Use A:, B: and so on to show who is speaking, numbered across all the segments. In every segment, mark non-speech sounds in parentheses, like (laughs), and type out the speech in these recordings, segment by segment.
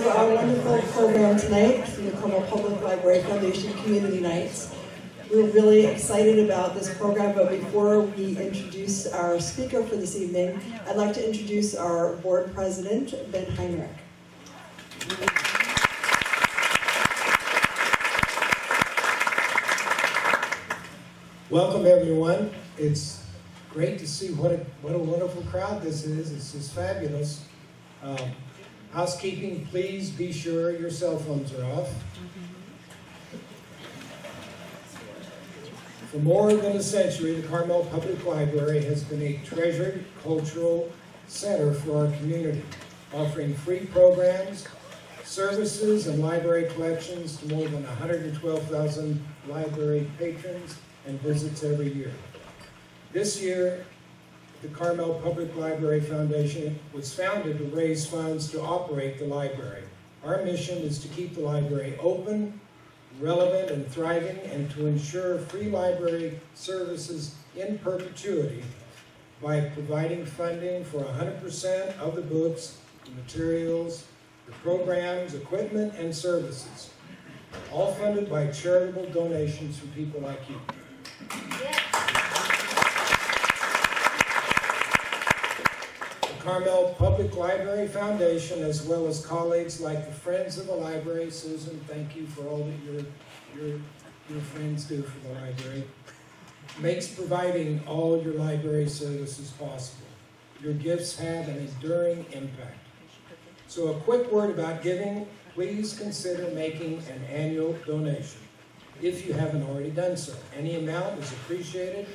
A: to our wonderful program tonight from the Carmel Public Library Foundation Community Nights. We're really excited about this program, but before we introduce our speaker for this evening, I'd like to introduce our board president, Ben Heinrich.
B: Welcome, everyone. It's great to see what a, what a wonderful crowd this is. It's just fabulous. Um, housekeeping, please be sure your cell phones are off. For more than a century, the Carmel Public Library has been a treasured cultural center for our community, offering free programs, services, and library collections to more than 112,000 library patrons and visits every year. This year, the Carmel Public Library Foundation was founded to raise funds to operate the library. Our mission is to keep the library open, relevant, and thriving, and to ensure free library services in perpetuity by providing funding for 100% of the books, the materials, the programs, equipment, and services, all funded by charitable donations from people like you. The Carmel Public Library Foundation, as well as colleagues like the Friends of the Library, Susan, thank you for all that your, your, your friends do for the library, makes providing all your library services possible. Your gifts have an enduring impact. So a quick word about giving, please consider making an annual donation if you haven't already done so. Any amount is appreciated.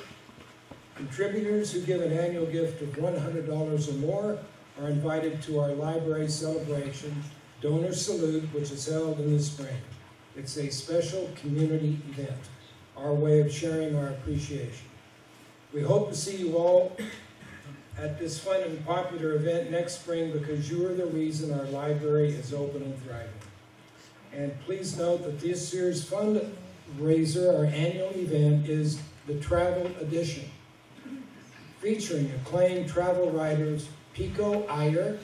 B: Contributors who give an annual gift of $100 or more are invited to our library celebration, Donor Salute, which is held in the spring. It's a special community event, our way of sharing our appreciation. We hope to see you all at this fun and popular event next spring because you are the reason our library is open and thriving. And please note that this year's fundraiser, our annual event, is the Travel Edition, featuring acclaimed travel writers Pico Iyer,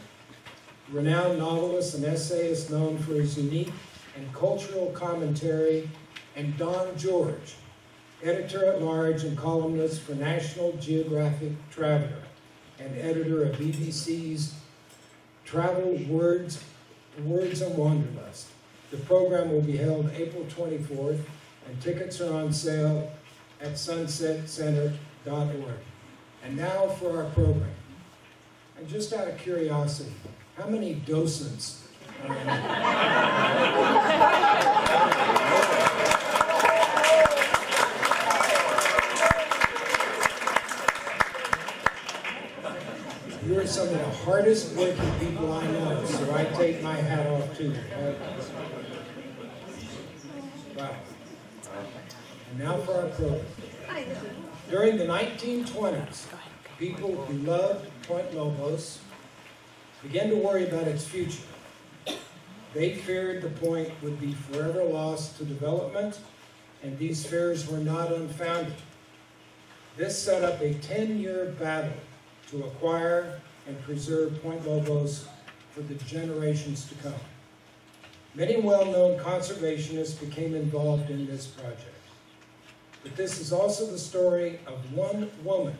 B: renowned novelist and essayist known for his unique and cultural commentary, and Don George, editor-at-large and columnist for National Geographic Traveler and editor of BBC's Travel Words, Words and Wanderlust. The program will be held April 24th, and tickets are on sale at sunsetcenter.org. And now for our program. And just out of curiosity, how many docents You are some of the hardest working people I know, so I take my hat off to you. Wow. And now for our program. During the 1920s, people who loved Point Lobos began to worry about its future. They feared the point would be forever lost to development, and these fears were not unfounded. This set up a 10-year battle to acquire and preserve Point Lobos for the generations to come. Many well-known conservationists became involved in this project. But this is also the story of one woman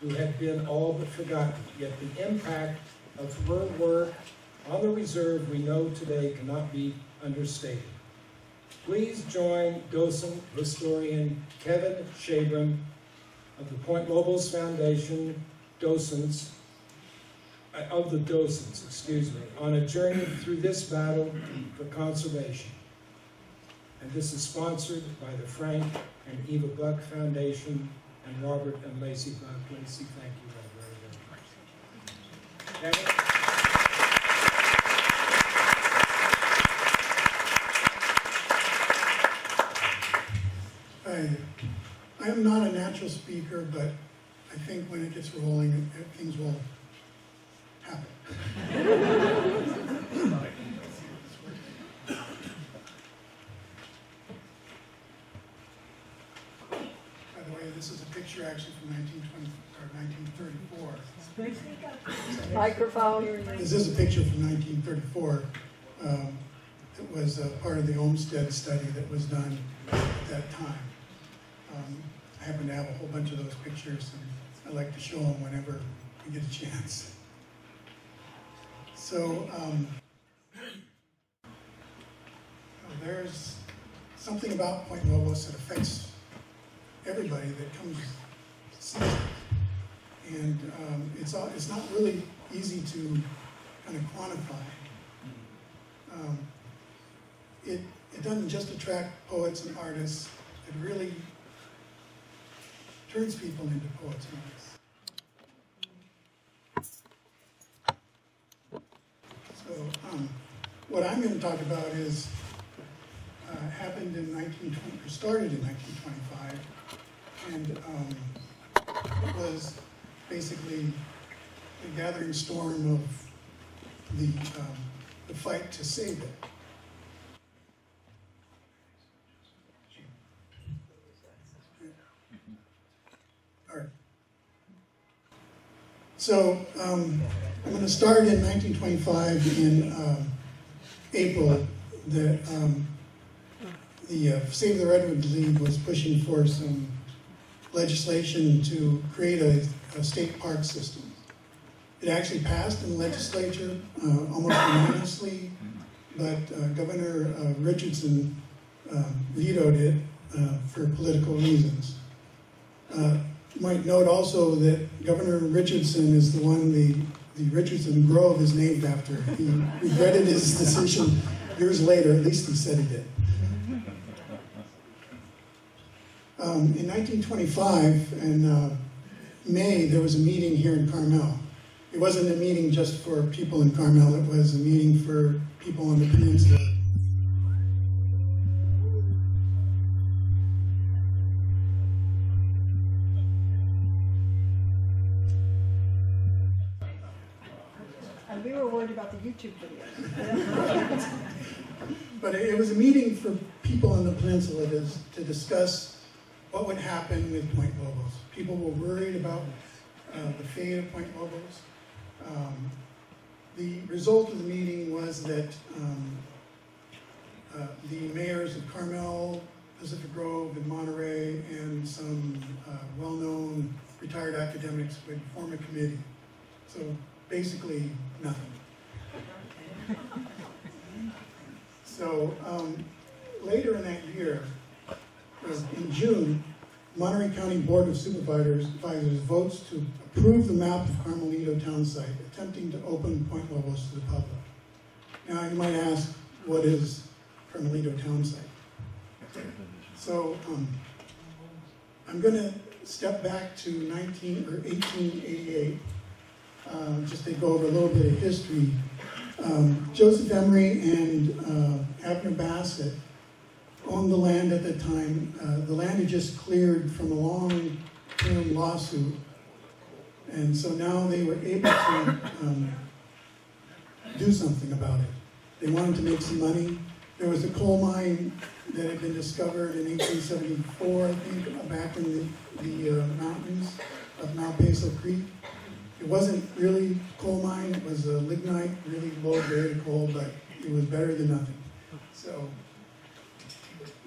B: who had been all but forgotten, yet the impact of her work on the reserve we know today cannot be understated. Please join docent historian Kevin Shabram of the Point Lobos Foundation docents, uh, of the docents, excuse me, on a journey through this battle for conservation. And this is sponsored by the Frank and Eva Buck Foundation and Robert and Lacey Buck. Lacey, thank you very, very much. Kevin?
C: I, I am not a natural speaker, but I think when it gets rolling, things will happen. (laughs) By the way, this is a picture actually from 1920, or 1934.
D: Microphone.
C: This is a picture from 1934. Um, It was uh, part of the Olmsted study that was done at that time. Um, I happen to have a whole bunch of those pictures, and I like to show them whenever we get a chance. So, um, there's something about Point Lobos that affects everybody that comes to see it. And um, it's, it's not really easy to kind of quantify. Um, It, it doesn't just attract poets and artists, it really turns people into poets and artists. So, um, what I'm gonna talk about is, uh, happened in nineteen twenty, or started in nineteen twenty-five. And, um, it was basically a gathering storm of the, um, the fight to save it. All right. So, um, I'm gonna start in nineteen twenty-five in, um, April, that, um, the uh, Save the Redwood League was pushing for some legislation to create a, a state park system. It actually passed in the legislature, uh, almost unanimously, but uh, Governor uh, Richardson um, vetoed it uh, for political reasons. Uh, You might note also that Governor Richardson is the one the, the Richardson Grove is named after. He regretted his decision years later, at least he said he did. Um, in 1925, in uh, May, there was a meeting here in Carmel. It wasn't a meeting just for people in Carmel, it was a meeting for people on the peninsula. (laughs)
D: And we were worried about the YouTube videos. (laughs)
C: But it it was a meeting for people on the peninsula to, to discuss what would happen with Point Lobos. People were worried about uh, the fate of Point Lobos. Um, the result of the meeting was that um, uh, the mayors of Carmel, Pacific Grove, and Monterey, and some uh, well-known retired academics would form a committee. So basically, nothing. So um, later in that year, in June, Monterey County Board of Supervisors votes to approve the map of Carmelito town site, attempting to open Point Lobos to the public. Now, you might ask, what is Carmelito town site? So um, I'm going to step back to 19 or 1888, uh, just to go over a little bit of history um, Joseph Emery and uh, Abner Bassett owned the land at the time. Uh, the land had just cleared from a long-term lawsuit, and so now they were able to um, do something about it. They wanted to make some money. There was a coal mine that had been discovered in 1874, I think, back in the, the uh, mountains of Malpaso Creek. It wasn't really coal mine, it was a lignite, really low grade coal, but it was better than nothing. So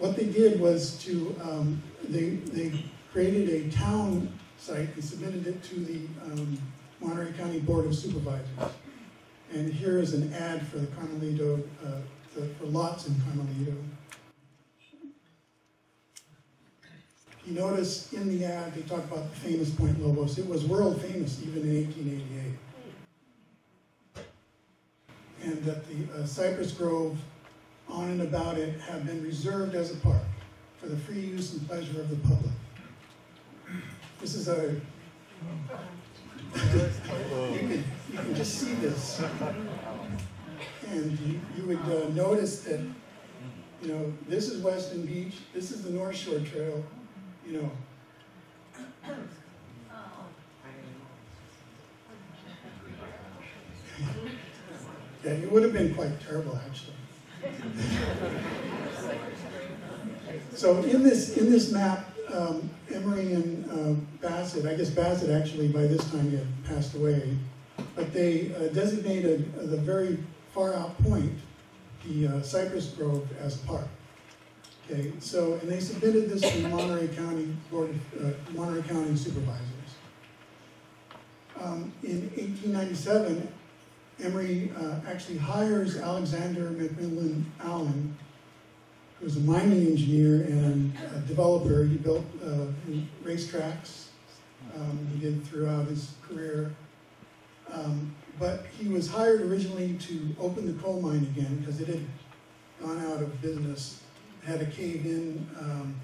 C: what they did was to, um, they, they created a town site and submitted it to the um, Monterey County Board of Supervisors. And here is an ad for the Carmelito, uh, the- for lots in Carmelito. You notice in the ad, they talk about the famous Point Lobos. It was world famous even in 1888. And that the uh, Cypress Grove on and about it have been reserved as a park for the free use and pleasure of the public. This is a, you can, you can just see this. And you, you would uh, notice that, you know, this is Weston Beach, this is the North Shore Trail, you know. Yeah, it would have been quite terrible, actually. So in this, in this map, um, Emery and uh, Bassett, I guess Bassett actually by this time had passed away, but they uh, designated the very far out point, the uh, Cypress Grove as park. Okay, so, and they submitted this to Monterey County Board, uh, Monterey County Supervisors. Um, In 1897, Emery uh, actually hires Alexander McMillan Allen, who was a mining engineer and a developer. He built uh, racetracks. Um, he did throughout his career. Um, but he was hired originally to open the coal mine again because it had gone out of business, had a cave in. Um,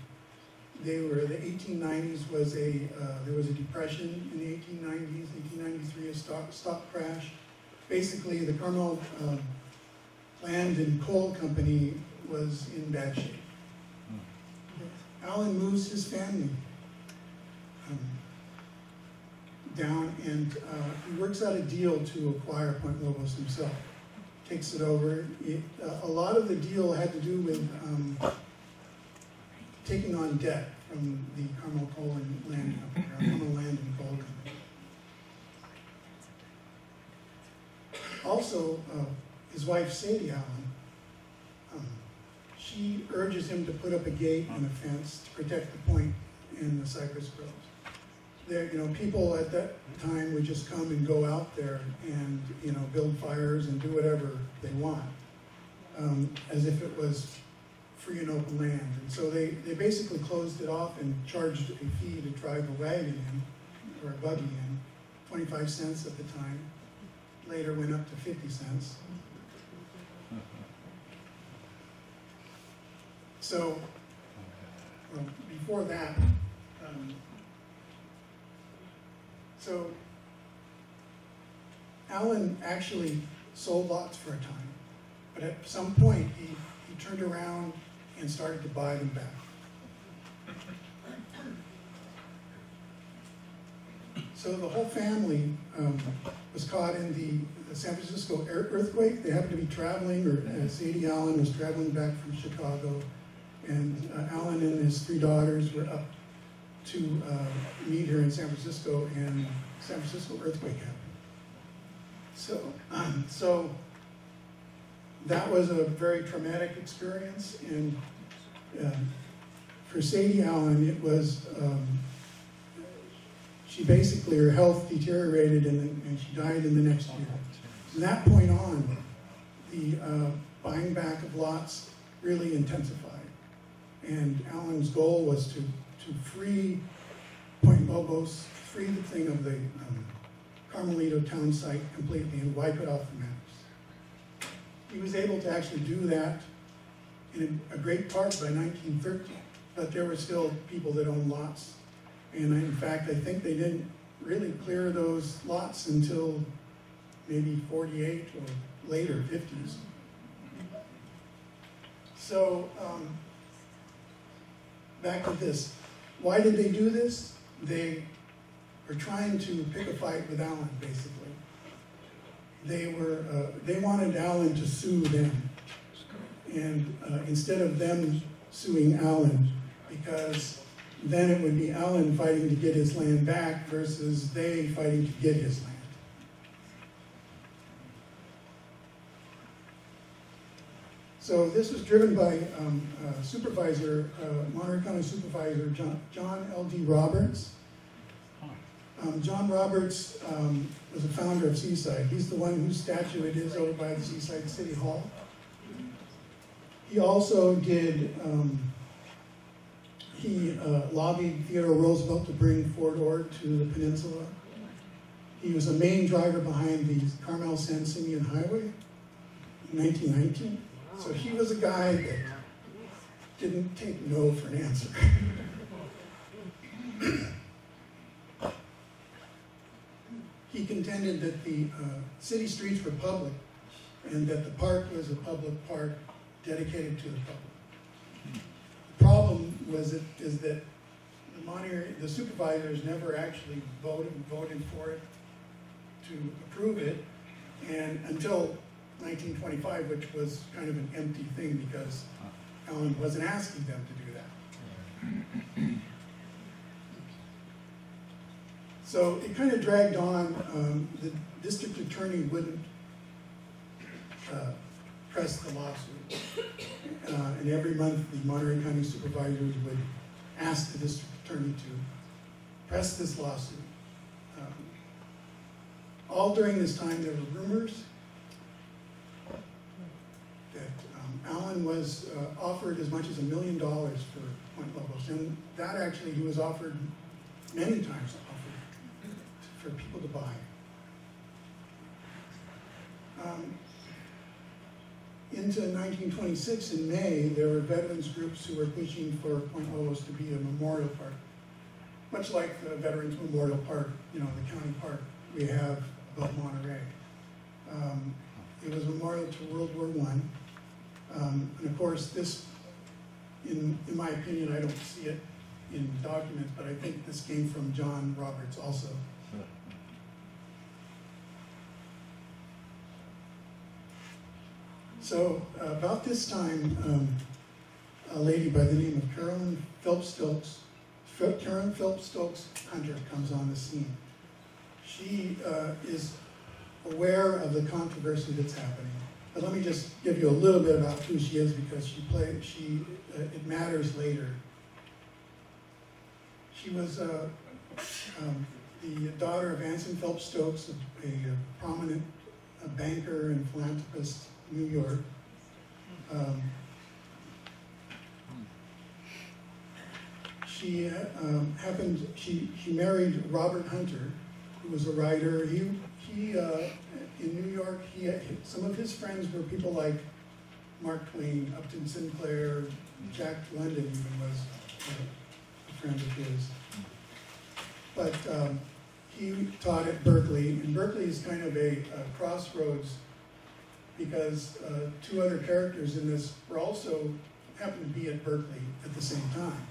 C: they were the 1890s was a uh, there was a depression in the 1890s. 1893 a stock stock crash. Basically, the Carmel um, Land and Coal Company was in bad shape. Allen moves his family um, down and uh, he works out a deal to acquire Point Lobos himself. Takes it over. It, uh, a lot of the deal had to do with um, taking on debt from the Carmel Coal and Land Company, or Carmel Land and Coal Company. Also, uh, his wife Sadie Allen, um, she urges him to put up a gate and a fence to protect the point in the cypress groves. There, you know, people at that time would just come and go out there and, you know, build fires and do whatever they want, um, as if it was free and open land. And so they, they basically closed it off and charged a fee to drive a wagon in, or a buggy in, twenty-five cents at the time. Later went up to fifty cents. So, well, before that, um, so Allen actually sold lots for a time, but at some point he, he turned around and started to buy them back. So the whole family um, was caught in the, San Francisco earthquake. They happened to be traveling, or uh, Sadie Allen was traveling back from Chicago, and uh, Allen and his three daughters were up to uh, meet her in San Francisco, and San Francisco earthquake happened. So, um, (clears throat) so that was a very traumatic experience, and um, for Sadie Allen, it was um, she basically her health deteriorated, and, and she died in the next year. From that point on, the uh, buying back of lots really intensified, and Allen's goal was to to free Point Lobos, free the thing of the um, Carmelito town site completely and wipe it off the maps. He was able to actually do that in a, a great part by 1913, but there were still people that owned lots. And in fact, I think they didn't really clear those lots until maybe 48 or later, 50s. So, um, back to this. Why did they do this? They were trying to pick a fight with Allen, basically. They were, uh, they wanted Allen to sue them. And uh, instead of them suing Allen, because then it would be Allen fighting to get his land back versus they fighting to get his land. So this was driven by um, uh, Supervisor, uh, Monterey County Supervisor John, John L.D. Roberts. Um, John Roberts um, was a founder of Seaside. He's the one whose statue it is over by the Seaside City Hall. He also did, um, he uh, lobbied Theodore Roosevelt to bring Fort Ord to the peninsula. He was a main driver behind the Carmel San Simeon Highway in 1919. So he was a guy that didn't take no for an answer. (coughs) he contended that the uh, city streets were public and that the park was a public park dedicated to the public problem was it is that the monitor, the supervisors never actually voted voted for it to approve it, and until 1925, which was kind of an empty thing because Allen wasn't asking them to do that. So it kind of dragged on. Um, the district attorney wouldn't uh, press the lawsuit. (coughs) Uh, and every month, the Monterey County supervisors would ask the district attorney to press this lawsuit. Um, all during this time, there were rumors that um, Allen was uh, offered as much as a million dollars for Point Lobos, and that actually he was offered many times offered for people to buy. Um, into 1926, in May, there were veterans groups who were pushing for Point Lobos to be a memorial park, much like the Veterans Memorial Park, you know, the county park we have above Monterey. Um, it was a memorial to World War One, um, and of course, this, in in my opinion, I don't see it in documents, but I think this came from John Roberts also. So uh, about this time, um, a lady by the name of Carolyn Phelps Stokes, Carolyn Phelps Stokes Hunter comes on the scene. She uh, is aware of the controversy that's happening. But let me just give you a little bit about who she is because she played. She uh, it matters later. She was uh, um, the daughter of Anson Phelps Stokes, a, a prominent uh banker and philanthropist New York. Um, she uh, um, happened. She she married Robert Hunter, who was a writer. He he uh, in New York. He some of his friends were people like Mark Twain, Upton Sinclair, Jack London even was a friend of his. But um, he taught at Berkeley, and Berkeley is kind of a, a crossroads because uh, two other characters in this were also happened to be at Berkeley at the same time.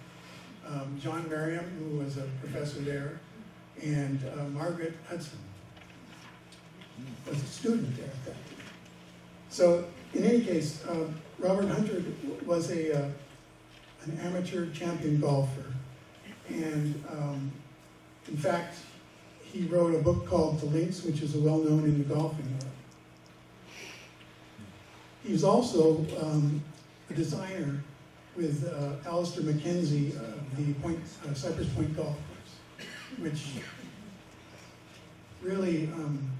C: Um, John Merriam, who was a professor there, and uh, Margaret Hudson was a student there at that time. So, in any case, uh, Robert Hunter was a uh, an amateur champion golfer, and um, in fact, he wrote a book called The Links, which is well known in the golfing world. He's also um, a designer with uh, Alistair McKenzie of the Point, uh, Cypress Point Golf Course, which really, um,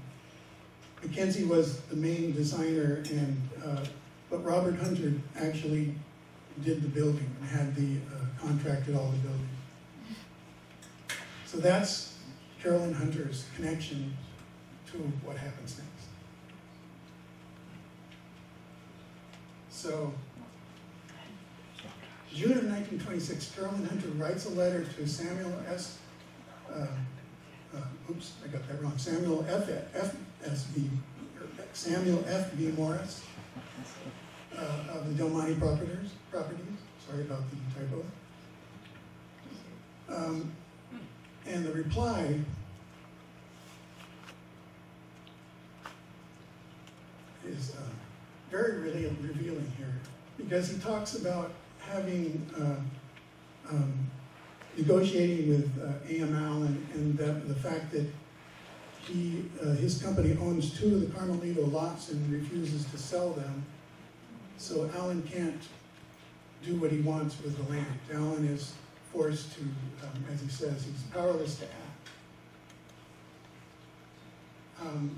C: McKenzie was the main designer, and uh, but Robert Hunter actually did the building and had the uh, contracted all the building. So that's Carolyn Hunter's connection to what happens next. So, June of 1926, Carolyn Hunter writes a letter to Samuel S. Uh, uh, oops, I got that wrong. Samuel F. F. S. B. Samuel F. B. Morse uh, of the Del Monte Properties. Properties. Sorry about the typo. Um, and the reply is uh, very really revealing here because he talks about having uh, um, negotiating with uh, AML and, and that, the fact that he uh, his company owns two of the Carmelito lots and refuses to sell them, so Allen can't do what he wants with the land. Allen is forced to, um, as he says, he's powerless to act. Um,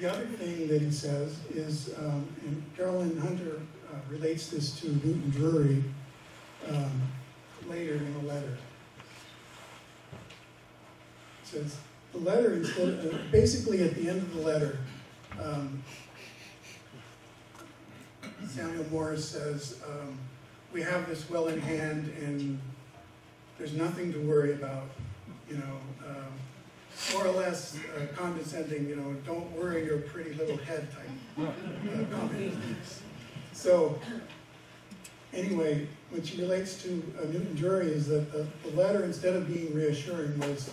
C: the other thing that he says is, um, and Carolyn Hunter uh, relates this to Newton Drury um, later in a letter. It says, the letter, instead of, uh, basically at the end of the letter, um, Samuel Morse says, um, we have this well in hand and there's nothing to worry about, you know, um, more or less uh, condescending, you know, don't worry your pretty little head type uh, (laughs) comment. So, anyway, what she relates to uh, Newton Drury is that the, the letter, instead of being reassuring, was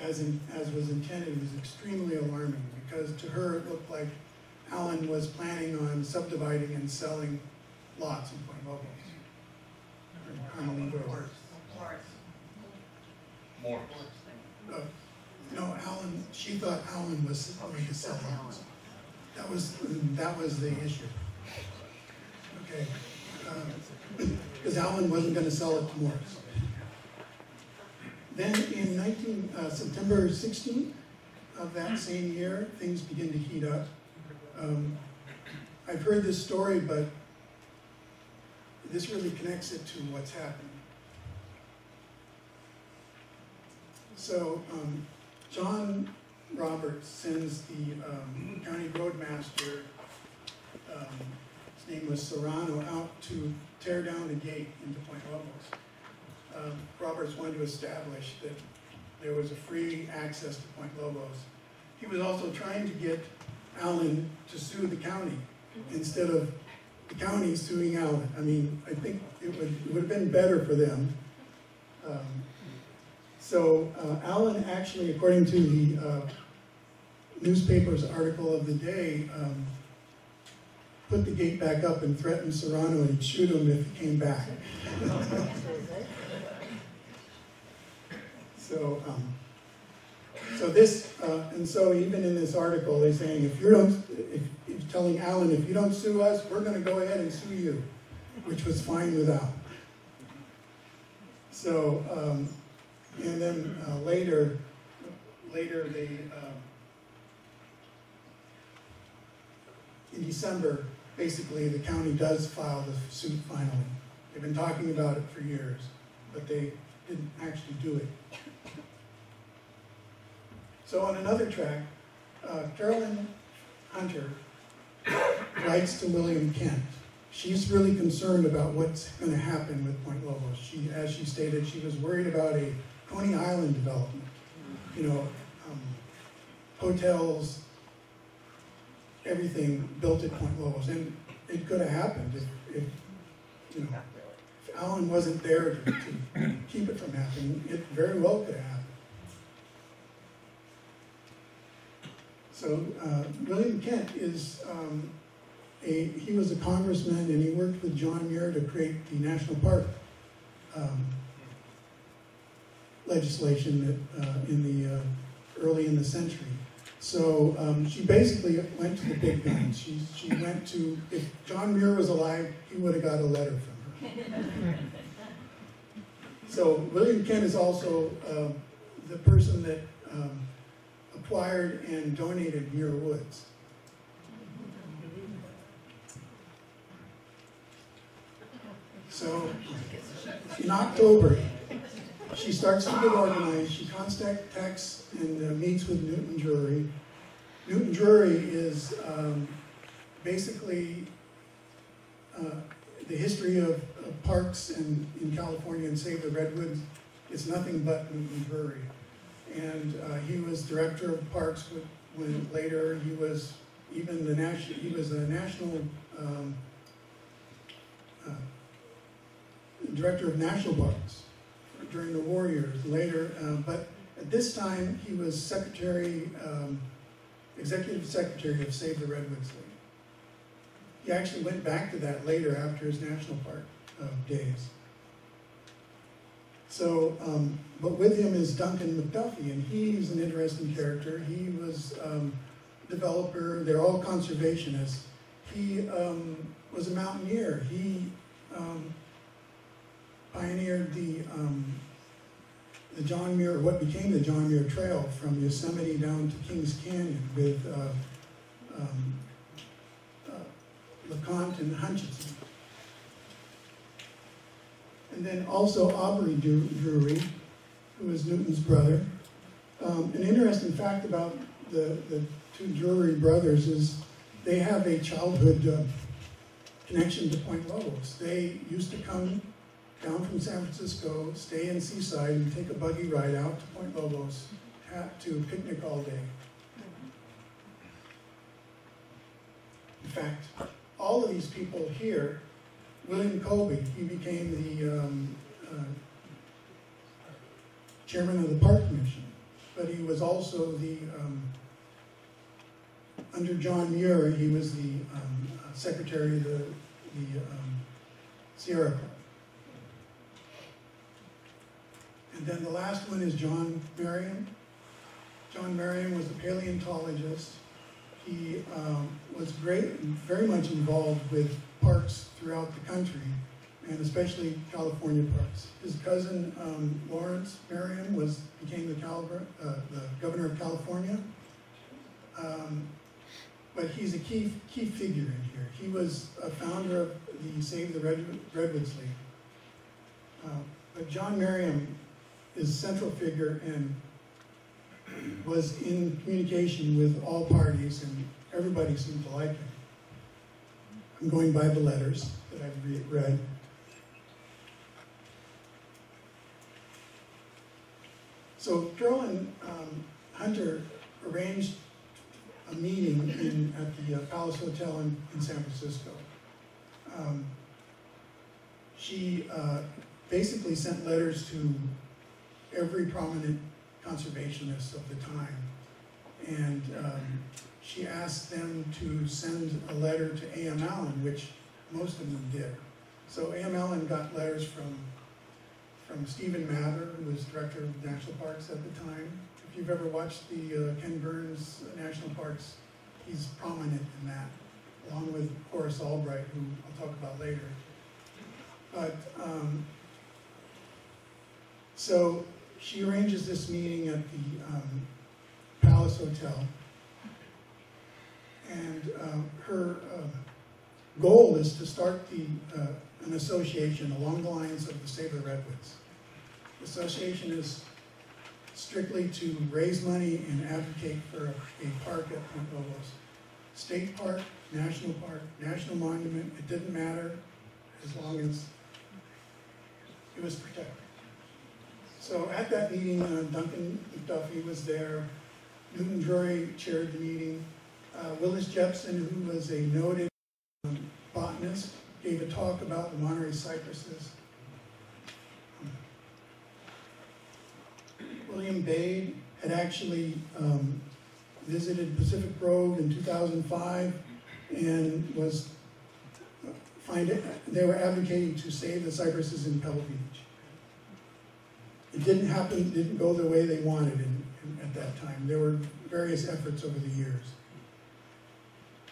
C: as in, as was intended, was extremely alarming because to her it looked like Allen was planning on subdividing and selling lots in Point Lobos. or Carmelita or-
E: Morse.
C: uh, no, Allen, she thought Allen was going to sell homes. That was, that was the issue. Okay, (coughs) because Alan wasn't gonna sell it to Morse. Then in nineteen, uh, September sixteenth of that same year, things begin to heat up. Um, I've heard this story, but this really connects it to what's happening. So, um, John Roberts sends the, um, county roadmaster, um, his name was Serrano, out to tear down the gate into Point Lobos. Um, Roberts wanted to establish that there was a free access to Point Lobos. He was also trying to get Allen to sue the county instead of the county suing Allen. I mean, I think it would, it would have been better for them. Um, So uh, Allen actually, according to the uh, newspaper's article of the day, um, put the gate back up and threatened Serrano and shoot him if he came back. (laughs) So, um, so this, uh, and so even in this article, they're saying, if you don't, if, if telling Allen, if you don't sue us, we're gonna go ahead and sue you, which was fine without. So, um, and then, uh, later, later they, um, in December, basically, the county does file the suit finally. They've been talking about it for years, but they didn't actually do it. So on another track, uh, Carolyn Hunter writes to William Kent. She's really concerned about what's going to happen with Point Lobos. She, as she stated, she was worried about a Coney Island development. You know, um, hotels, everything built at Point Lobos, and it could have happened if, if you know, if Allen wasn't there to, to keep it from happening. It very well could have happened. So uh, William Kent is um, a, he was a congressman and he worked with John Muir to create the national park um, legislation that, uh, in the uh, early in the century. So um, she basically went to the big guns. She, she went to, if John Muir was alive, he would have got a letter from her. (laughs) So William Kent is also uh, the person that um, acquired and donated Muir Woods. So in October, she starts to get organized. She contacts and uh, meets with Newton Drury. Newton Drury is um, basically uh, the history of, of parks in, in California and Save the Redwoods. It's nothing but Newton Drury. And uh, he was director of parks when, when later he was even the national, he was a national um, uh, director of national parks during the war years later. Uh, but at this time, he was secretary, um, executive secretary of Save the Redwoods League. He actually went back to that later after his national park uh, days. So, um, but with him is Duncan McDuffie, and he's an interesting character. He was um, developer. They're all conservationists. He um, was a mountaineer. He pioneered the um, the John Muir, what became the John Muir Trail from Yosemite down to Kings Canyon with uh, um, uh, LeConte and Hutchinson. And then also Aubrey Dru- Drury, who is Newton's brother. Um, an interesting fact about the, the two Drury brothers is they have a childhood uh, connection to Point Lobos. They used to come down from San Francisco, stay in Seaside, and take a buggy ride out to Point Lobos to picnic all day. In fact, all of these people here, William Colby, he became the um, uh, chairman of the Park Commission, but he was also the, um, under John Muir, he was the um, secretary of the, the um, Sierra Club. And then the last one is John Merriam. John Merriam was a paleontologist. He um, was great, very much involved with parks throughout the country, and especially California parks. His cousin um, Lawrence Merriam was became the, uh, the governor of California. Um, but he's a key key figure in here. He was a founder of the Save the Redwoods League. Uh, but John Merriam is a central figure and was in communication with all parties, and everybody seemed to like him. I'm going by the letters that I've re- read. So Carolyn um, Hunter arranged a meeting in, at the uh, Palace Hotel in, in San Francisco. Um, she uh, basically sent letters to every prominent conservationist of the time. And um, she asked them to send a letter to A.M. Allen, which most of them did. So A.M. Allen got letters from, from Stephen Mather, who was director of national parks at the time. If you've ever watched the uh, Ken Burns National Parks, he's prominent in that, along with Horace Albright, who I'll talk about later. But, um, so she arranges this meeting at the um, Palace Hotel. And um, her uh, goal is to start the, uh, an association along the lines of the Save the Redwoods. The association is strictly to raise money and advocate for a, a park at Point Lobos. State park, national park, national monument, it didn't matter as long as it was protected. So at that meeting, uh, Duncan McDuffie was there, Newton Drury chaired the meeting, uh, Willis Jepson, who was a noted um, botanist, gave a talk about the Monterey cypresses. William Bade had actually um, visited Pacific Grove in 2005 and was uh, find it, they were advocating to save the cypresses in Pebble Beach. It didn't happen, didn't go the way they wanted in, in, at that time. There were various efforts over the years.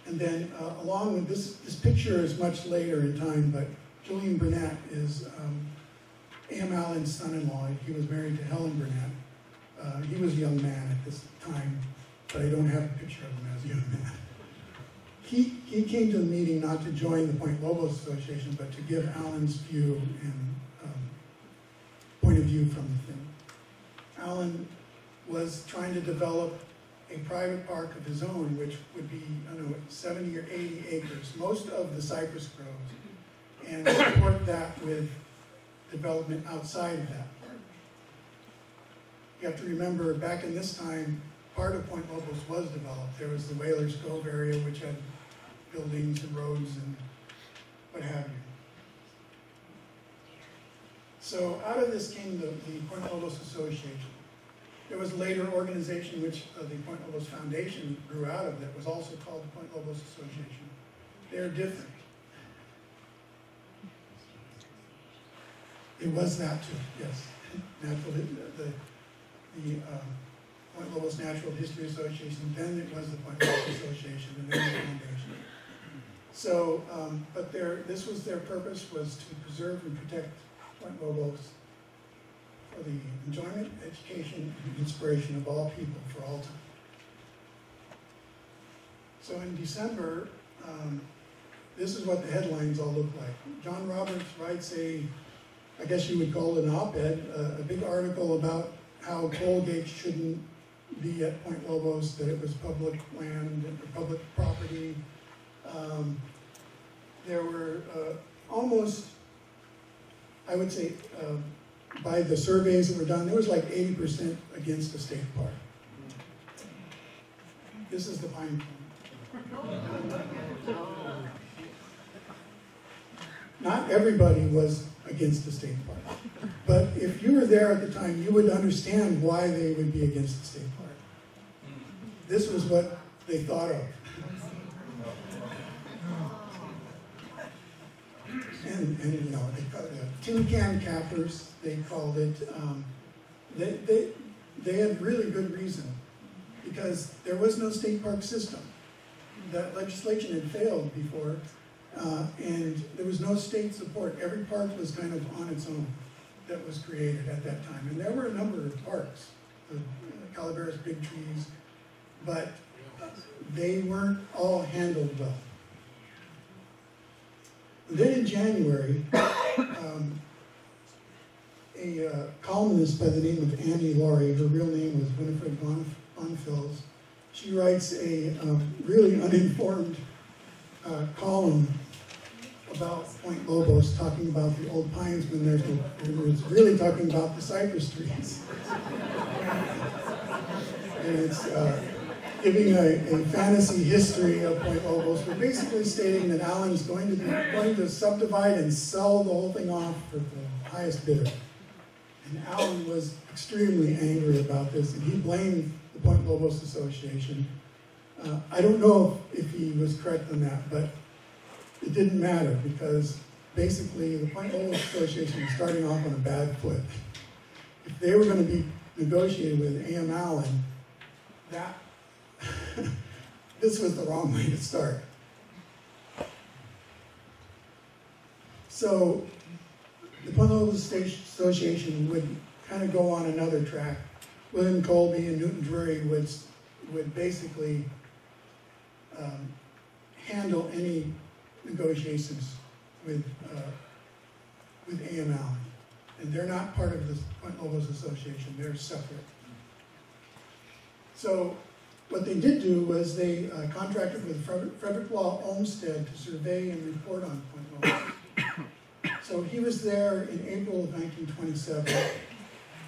C: And then uh, along with this, this picture is much later in time, but Julian Burnett is um, A.M. Allen's son-in-law. He was married to Helen Burnett. Uh, he was a young man at this time, but I don't have a picture of him as a young man. He, he came to the meeting not to join the Point Lobos Association, but to give Allen's view and point of view from the thing. Allen was trying to develop a private park of his own, which would be, I don't know, 70 or 80 acres, most of the cypress groves, and support that with development outside of that. You have to remember, back in this time, part of Point Lobos was developed. There was the Whalers Cove area, which had buildings and roads and what have you. So out of this came the, the Point Lobos Association. There was a later organization which uh, the Point Lobos Foundation grew out of that was also called the Point Lobos Association. They're different. It was that too, yes. (laughs) Natural, the, the um, Point Lobos Natural History Association, then it was the Point Lobos Association, and then the foundation. So, um, but their, this was their purpose, was to preserve and protect Point Lobos for the enjoyment, education, and inspiration of all people for all time. So in December, um, this is what the headlines all look like. John Roberts writes a, I guess you would call it an op-ed, a, a big article about how toll gates shouldn't be at Point Lobos, that it was public land and public property. Um, there were uh, almost, I would say, uh, by the surveys that were done, there was like 80% against the state park. This is the Pine Cone. Not everybody was against the state park. But if you were there at the time, you would understand why they would be against the state park. This was what they thought of. And, and you know, they tin can cappers, they called it, um, They, they, they had really good reason, because there was no state park system. That legislation had failed before, uh, and there was no state support. Every park was kind of on its own that was created at that time. And there were a number of parks, the Calaveras Big Trees, but they weren't all handled well. Then in January, um, a uh, columnist by the name of Annie Laurie, her real name was Winifred Bonf- Bonfils, she writes a um, really uninformed uh, column about Point Lobos, talking about the old pines when there's, it was really talking about the cypress trees. (laughs) And it's uh, giving a, a fantasy history of Point Lobos, but basically stating that Allen's going to be, going to subdivide and sell the whole thing off for the highest bidder. And Allen was extremely angry about this, and he blamed the Point Lobos Association. Uh, I don't know if, if he was correct on that, but it didn't matter because basically the Point Lobos Association was starting off on a bad foot. If they were going to be negotiating with A.M. Allen, that (laughs) this was the wrong way to start. So the State Association would kind of go on another track. William Colby and Newton Drury would, would basically um, handle any negotiations with, uh, with A.M. Allen. And they're not part of the Point Lobos Association, they're separate. So what they did do was they uh, contracted with Frederick, Law Olmsted to survey and report on Point Lobos. (coughs) So he was there in April of 1927.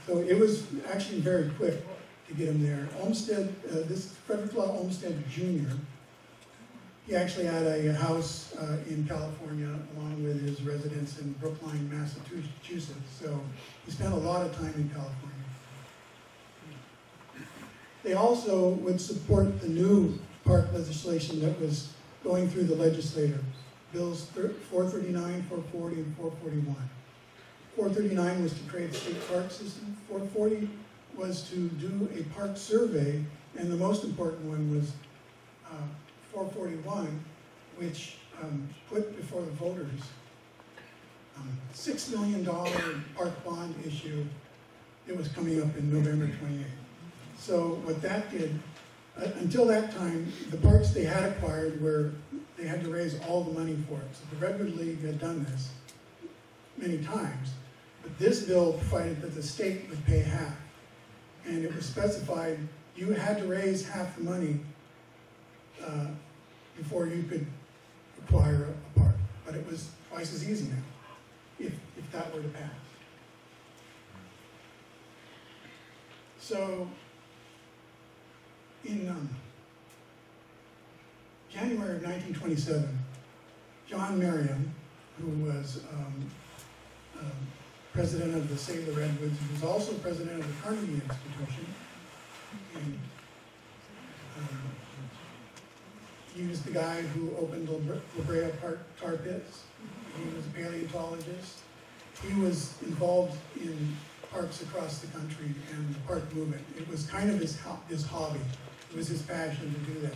C: So it was actually very quick to get him there. Olmsted, uh, this Frederick Law Olmsted Jr., he actually had a house uh, in California along with his residence in Brookline, Massachusetts. So he spent a lot of time in California. They also would support the new park legislation that was going through the legislature, bills 439, 440, and 441. 439 was to create a state park system. 440 was to do a park survey, and the most important one was uh, 441, which um, put before the voters um, $6 million park bond issue that was coming up in November 28th. So what that did, uh, until that time, the parks they had acquired were, they had to raise all the money for it. So the Redwood League had done this many times, but this bill provided that the state would pay half. And it was specified, you had to raise half the money uh, before you could acquire a, park. But it was twice as easy now, if, if that were to pass. So, in um, January of 1927, John Merriam, who was um, um, president of the Save the Redwoods, who was also president of the Carnegie Institution, and um, he was the guy who opened La Brea Park tar pits. He was a paleontologist. He was involved in parks across the country and the park movement. It was kind of his, his hobby. It was his passion to do that.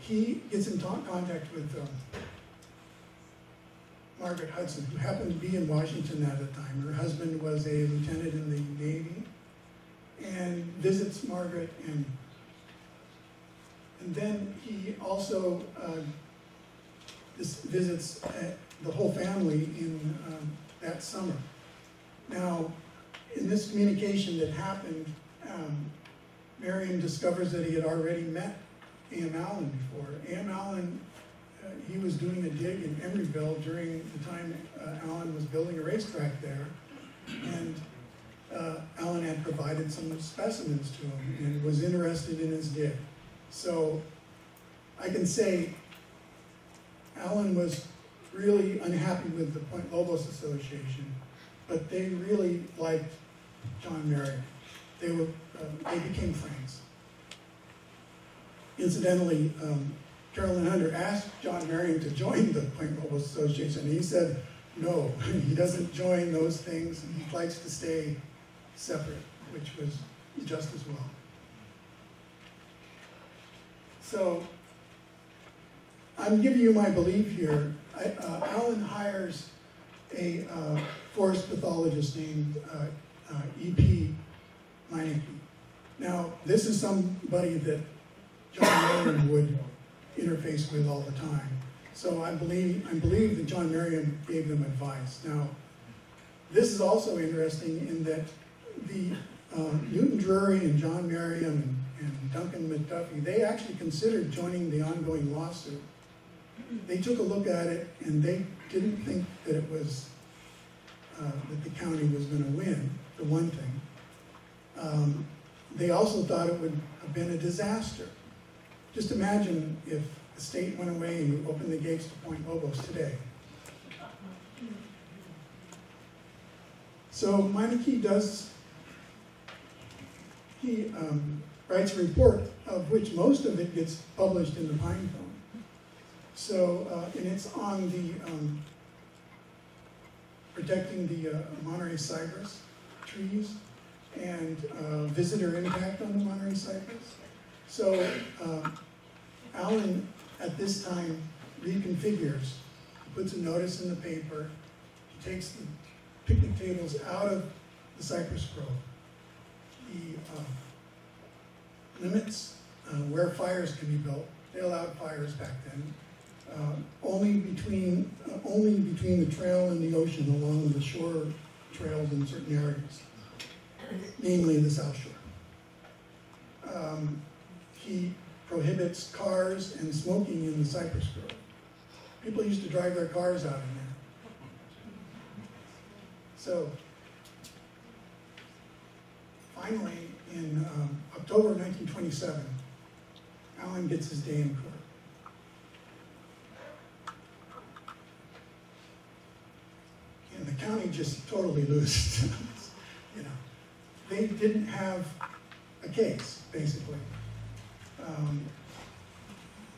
C: He gets in contact with um, Margaret Hudson, who happened to be in Washington at the time. Her husband was a lieutenant in the Navy, and visits Margaret and and then he also uh, this visits uh, the whole family in um, that summer. Now, in this communication that happened, um, Merriam discovers that he had already met A.M. Allen before. A.M. Allen, uh, he was doing a dig in Emeryville during the time uh, Allen was building a racetrack there. And uh, Allen had provided some specimens to him and was interested in his dig. So I can say Allen was really unhappy with the Point Lobos Association, but they really liked John Merriam. They were, uh, they became friends. Incidentally, um, Carolyn Hunter asked John Merriam to join the Point Lobos Association. He said, no, (laughs) he doesn't join those things. He likes to stay separate, which was just as well. So I'm giving you my belief here. I, uh, Allen hires a uh, forest pathologist named uh, uh, E.P. Meinecke. Now, this is somebody that John Merriam would interface with all the time. So I believe, I believe that John Merriam gave them advice. Now, this is also interesting in that the um, Newton Drury and John Merriam and, and Duncan McDuffie, they actually considered joining the ongoing lawsuit. They took a look at it and they didn't think that it was, uh, that the county was going to win, for one thing. Um, they also thought it would have been a disaster. Just imagine if the state went away and you opened the gates to Point Lobos today. So Meinecke does, he um, writes a report of which most of it gets published in the Pine Cone. So, uh, and it's on the, um, protecting the uh, Monterey cypress trees and uh, visitor impact on the Monterey cypress. So um, Allen, at this time, reconfigures, puts a notice in the paper, he takes the picnic tables out of the cypress grove. He um, limits uh, where fires can be built. They allowed fires back then. Um, only between uh, only between the trail and the ocean, along the shore trails in certain areas, namely the South Shore. Um, he prohibits cars and smoking in the cypress grove. People used to drive their cars out in there. So, finally, in um, October 1927, Allen gets his day in court. And the county just totally (laughs) loses. They didn't have a case, basically. Um,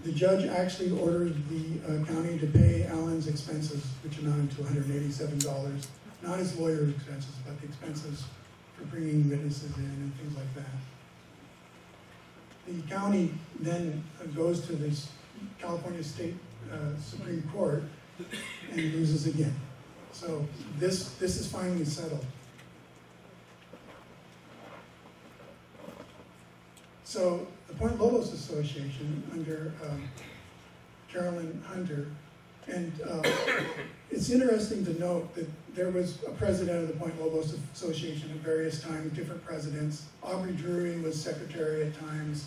C: the judge actually ordered the uh, county to pay Allen's expenses, which amounted to $187, not his lawyer's expenses, but the expenses for bringing witnesses in and things like that. The county then uh, goes to the California State uh, Supreme Court and loses again. So this, this is finally settled. So the Point Lobos Association under um, Carolyn Hunter, and uh, (coughs) it's interesting to note that there was a president of the Point Lobos Association at various times, different presidents. Aubrey Drury was secretary at times.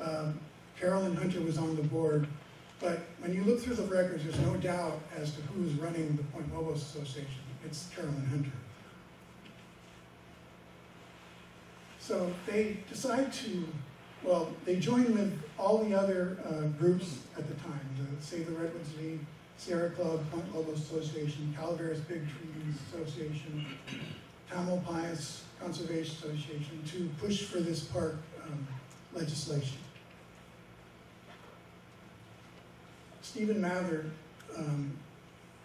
C: Um, Carolyn Hunter was on the board. But when you look through the records, there's no doubt as to who's running the Point Lobos Association. It's Carolyn Hunter. So they decide to, well, they join with all the other uh, groups at the time, the Save the Redwoods League, Sierra Club, Point Lobos Association, Calaveras Big Trees Association, Tamalpais Conservation Association, to push for this park um, legislation. Stephen Mather um,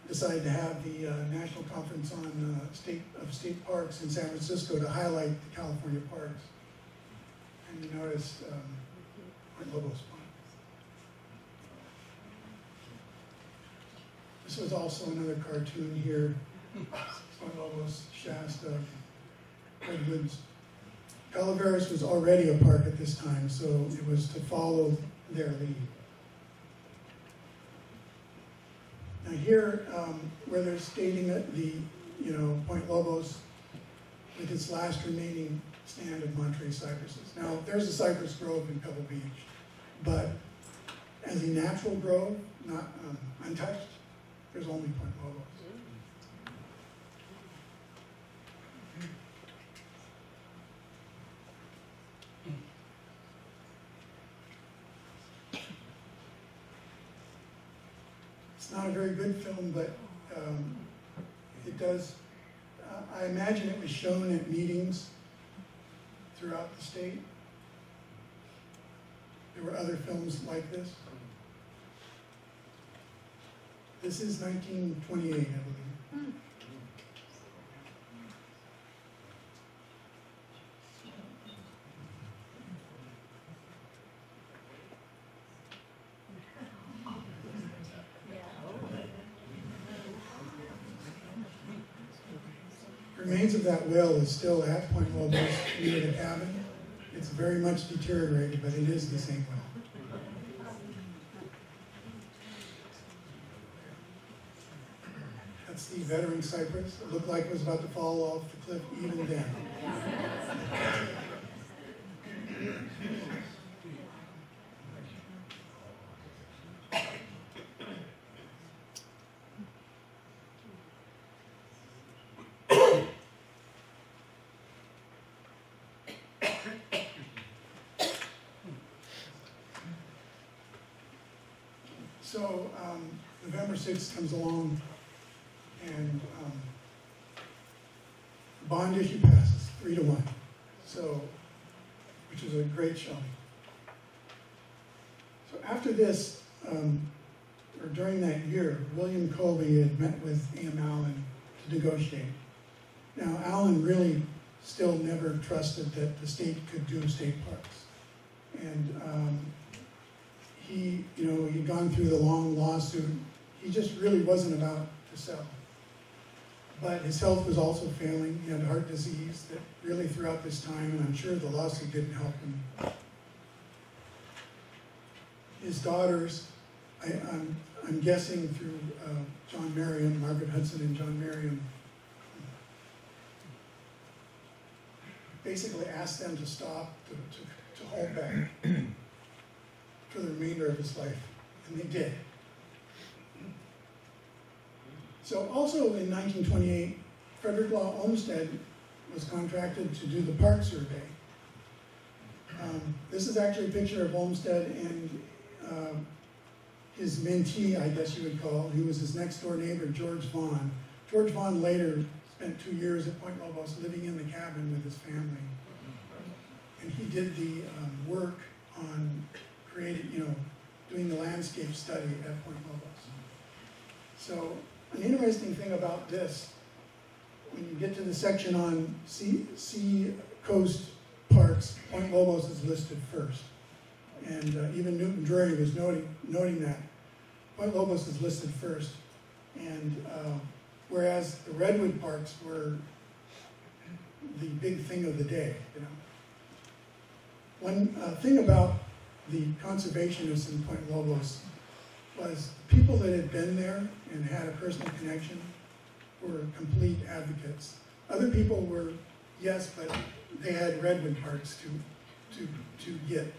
C: decided to have the uh, National Conference on uh, State of State Parks in San Francisco to highlight the California parks. And you noticed um, Point Lobos Park. This was also another cartoon here. (laughs) Point Lobos, Shasta, Redwoods. Calaveras was already a park at this time, so it was to follow their lead. Now here, um, where they're stating that the, you know, Point Lobos with its last remaining stand of Monterey cypresses. Now, there's a cypress grove in Pebble Beach, but as a natural grove, not um, untouched, there's only Point Lobos. It's not a very good film, but um, it does, uh, I imagine it was shown at meetings throughout the state. There were other films like this. This is 1928, I believe. remains of that well is still at Point Lobos near the cabin. It's very much deteriorated, but it is the same well. That's the veteran cypress. It looked like it was about to fall off the cliff even then. So, um, November sixth comes along and, um, bond issue passes, three to one. So, which is a great showing. So after this, um, or during that year, William Colby had met with A.M. Allen to negotiate. Now, Allen really still never trusted that the state could do state parks. And, um, he, you know, he'd gone through the long lawsuit. He just really wasn't about to sell. But his health was also failing. He had heart disease that really throughout this time, and I'm sure the lawsuit didn't help him. His daughters, I, I'm, I'm guessing through uh, John Merriam, Margaret Hudson and John Merriam, basically asked them to stop, to, to, to hold back (clears throat) for the remainder of his life, and they did. So also in 1928, Frederick Law Olmsted was contracted to do the park survey. Um, this is actually a picture of Olmsted and uh, his mentee, I guess you would call, who was his next door neighbor, George Vaughn. George Vaughn later spent two years at Point Lobos living in the cabin with his family. And he did the um, work on creating, you know, doing the landscape study at Point Lobos. So an interesting thing about this, when you get to the section on sea, sea coast parks, Point Lobos is listed first. And uh, even Newton Drury was noting, noting that. Point Lobos is listed first. And uh, whereas the Redwood parks were the big thing of the day, you know. One uh, thing about the conservationists in Point Lobos was people that had been there and had a personal connection were complete advocates. Other people were, yes, but they had redwood parks to, to, to get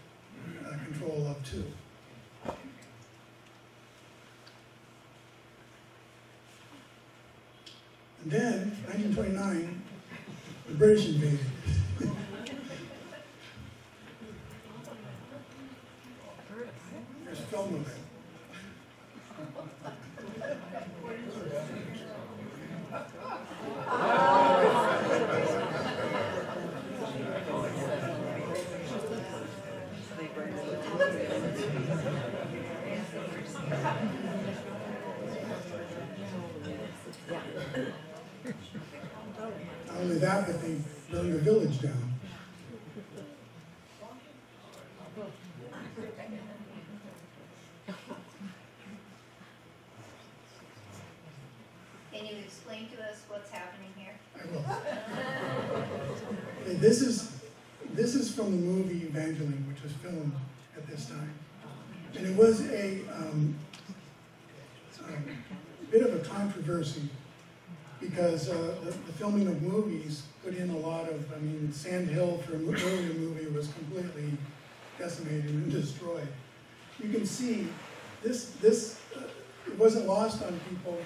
C: uh, control of too. And then, 1929, the British invaded. Of it. Not only that, but they burned the village down.
E: Can you explain to us what's happening here?
C: I will. Okay, This is, this is from the movie Evangeline, which was filmed at this time. And it was a, um, um, bit of a controversy because, uh, the, the filming of movies put in a lot of, I mean, Sand Hill for an earlier movie was completely decimated and (laughs) destroyed. You can see, this, this, uh, it wasn't lost on people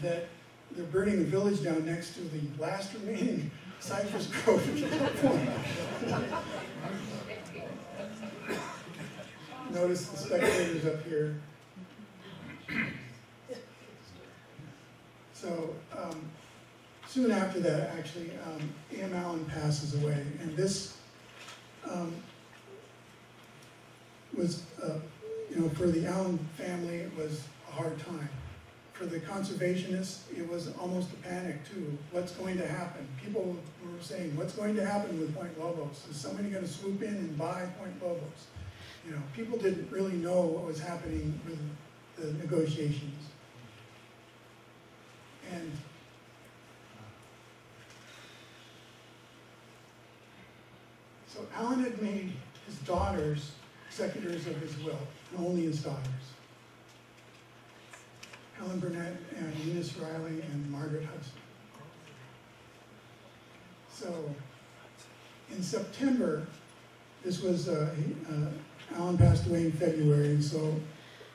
C: that they're burning the village down next to the last remaining (laughs) cypress grove. (laughs) Notice the spectators up here. So, um, soon after that, actually, um, A.M. Allen passes away, and this, um, was, uh, you know, for the Allen family, it was a hard time for the conservationists, it was almost a panic too. What's going to happen? People were saying, what's going to happen with Point Lobos? Is somebody going to swoop in and buy Point Lobos? You know, people didn't really know what was happening with the negotiations. And so Allen had made his daughters executors of his will, and only his daughters. Helen Burnett and Eunice Riley and Margaret Hudson. So in September, this was uh, uh, Allen passed away in February, and so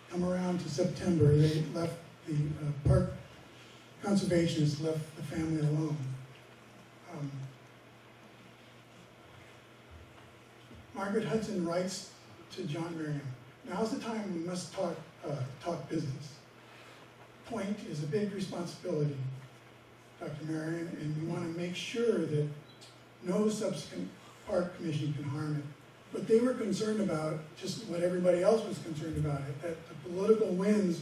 C: come around to September, they left, the uh, park conservationists left the family alone. Um, Margaret Hudson writes to John Merriam, now's the time we must talk, uh, talk business. Point is a big responsibility, Dr. Merriam, and we want to make sure that no subsequent park commission can harm it. But they were concerned about just what everybody else was concerned about that the political winds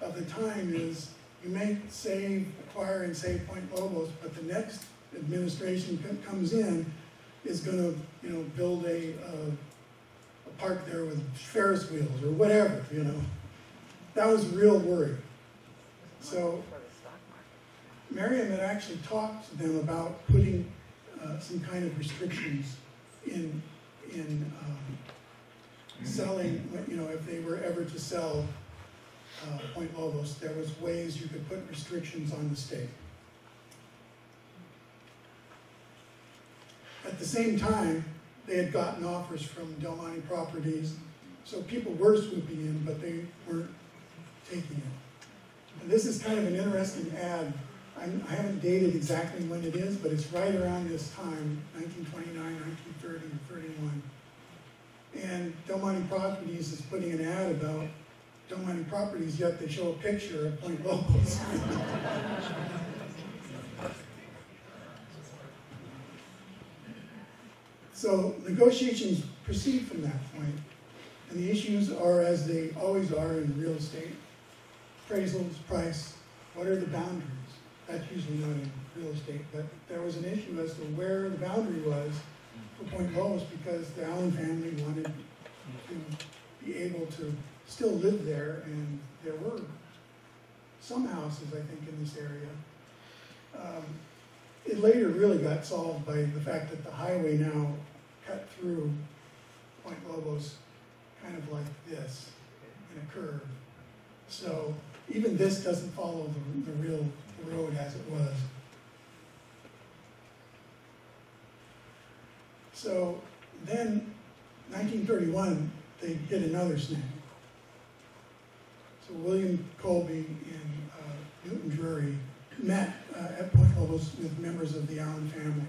C: of the time is you may save, acquire and save Point Lobos, but the next administration comes in is gonna, you know, build a, uh, a park there with Ferris wheels or whatever, you know. That was real worry. So Merriam had actually talked to them about putting uh, some kind of restrictions in, in um, selling, you know, if they were ever to sell uh, Point Lobos, there was ways you could put restrictions on the state. At the same time, they had gotten offers from Del Monte Properties, so people were swooping in, but they weren't taking it. And this is kind of an interesting ad. I'm, I haven't dated exactly when it is, but it's right around this time, 1929, 1930, or 31. And Del Monte Properties is putting an ad about Del Monte Properties, yet they show a picture of Point Lobos. (laughs) So negotiations proceed from that point, and the issues are as they always are in real estate. Appraisals, price, what are the boundaries? That's usually not in real estate, but there was an issue as to where the boundary was for Point Lobos because the Allen family wanted to be able to still live there, and there were some houses, I think, in this area. Um, It later really got solved by the fact that the highway now cut through Point Lobos kind of like this, in a curve. So even this doesn't follow the, the real road as it was. So then, 1931, they did another snag. So William Colby and uh, Newton Drury met uh, at Point Lobos with members of the Allen family.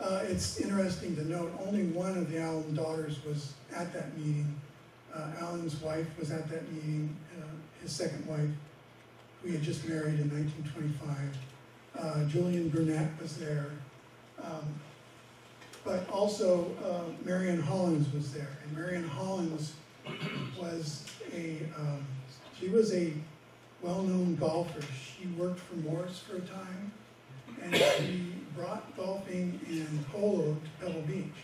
C: Uh, It's interesting to note, only one of the Allen daughters was at that meeting. Uh, Allen's wife was at that meeting, uh, his second wife, he had just married in 1925. Uh, Julian Burnett was there. Um, But also, uh, Marion Hollins was there, and Marion Hollins was a, um, she was a well-known golfer. She worked for Morse for a time, and she brought golfing and polo to Pebble Beach.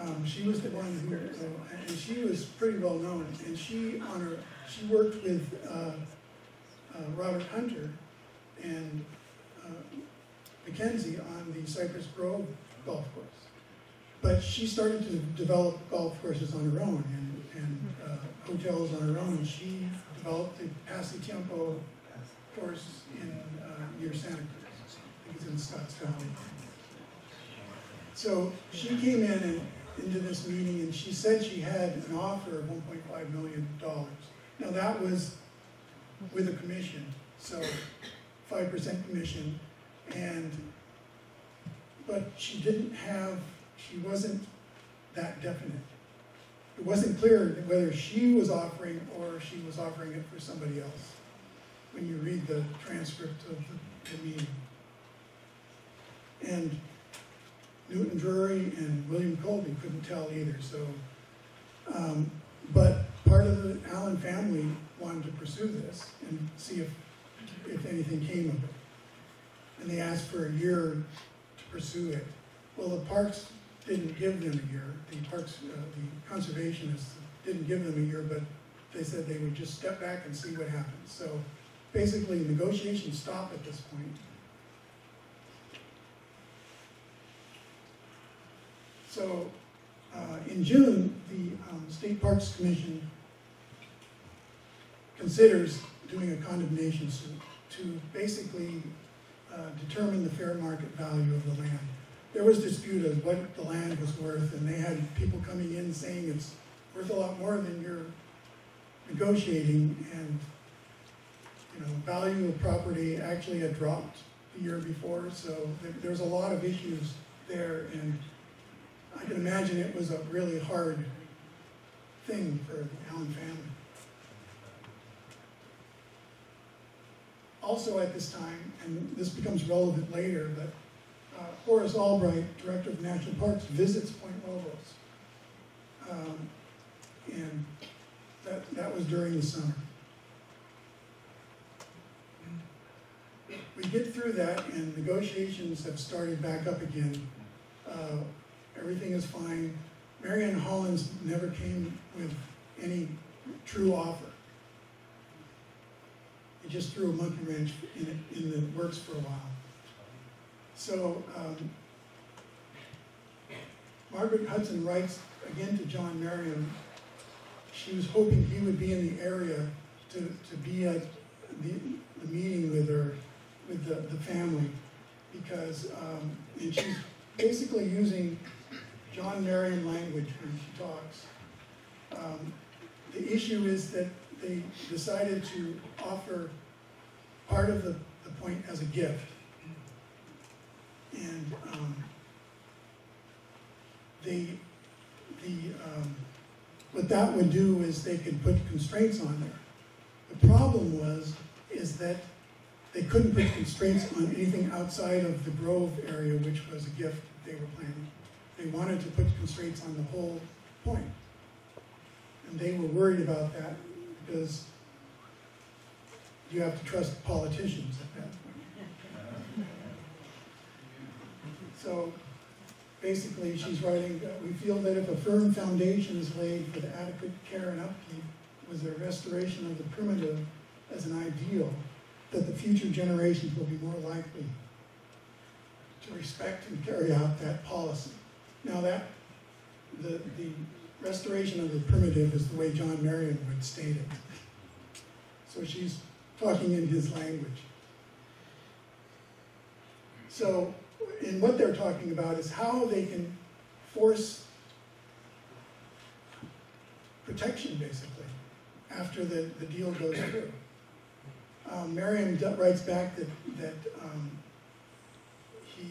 C: Um, she was the one who, uh, and she was pretty well known, and she on her, she worked with, uh, Robert Hunter and, uh, Mackenzie on the Cypress Grove golf course. But she started to develop golf courses on her own and, and, uh, hotels on her own, she developed the Pasatiempo course in, uh, near Santa Cruz. I think it's in Scotts Valley. So she came in and, into this meeting and she said she had an offer of one point five million dollars. Now that was with a commission, so five percent commission. And, but she didn't have, she wasn't that definite. It wasn't clear whether she was offering or she was offering it for somebody else when you read the transcript of the, the meeting. And Newton Drury and William Colby couldn't tell either, so. Um, but part of the Allen family wanted to pursue this and see if, if anything came of it. And they asked for a year to pursue it. Well, the parks didn't give them a year, the parks, uh, the conservationists didn't give them a year, but they said they would just step back and see what happens. So basically, negotiations stop at this point. So Uh, in June, the um, State Parks Commission considers doing a condemnation suit to basically uh, determine the fair market value of the land. There was dispute of what the land was worth, and they had people coming in saying it's worth a lot more than you're negotiating, and, you know, value of property actually had dropped the year before, so there, there's a lot of issues there, and I can imagine it was a really hard thing for the Allen family. Also at this time, and this becomes relevant later, but uh, Horace Albright, Director of National Parks, visits Point Lobos. Um, and that, that was during the summer. We get through that and negotiations have started back up again. Uh, Everything is fine. Marion Hollins never came with any true offer. Just threw a monkey wrench in it, in the works for a while. So, um, Margaret Hudson writes again to John Merriam. She was hoping he would be in the area to, to be at the, the meeting with her, with the, the family, because, um, and she's basically using John Merriam language when she talks. Um, the issue is that they decided to offer part of the, the point as a gift. And um, the, the, um, what that would do is they could put constraints on there. The problem was, is that they couldn't put constraints on anything outside of the Grove area, which was a gift they were planning. They wanted to put constraints on the whole point. And they were worried about that because you have to trust politicians at that. So basically, she's writing, we feel that if a firm foundation is laid for the adequate care and upkeep with the restoration of the primitive as an ideal, that the future generations will be more likely to respect and carry out that policy. Now that, the, the restoration of the primitive is the way John Merriam would state it. So she's talking in his language. So, and what they're talking about is how they can force protection, basically, after the, the deal goes through. Um, writes back that, that um, he,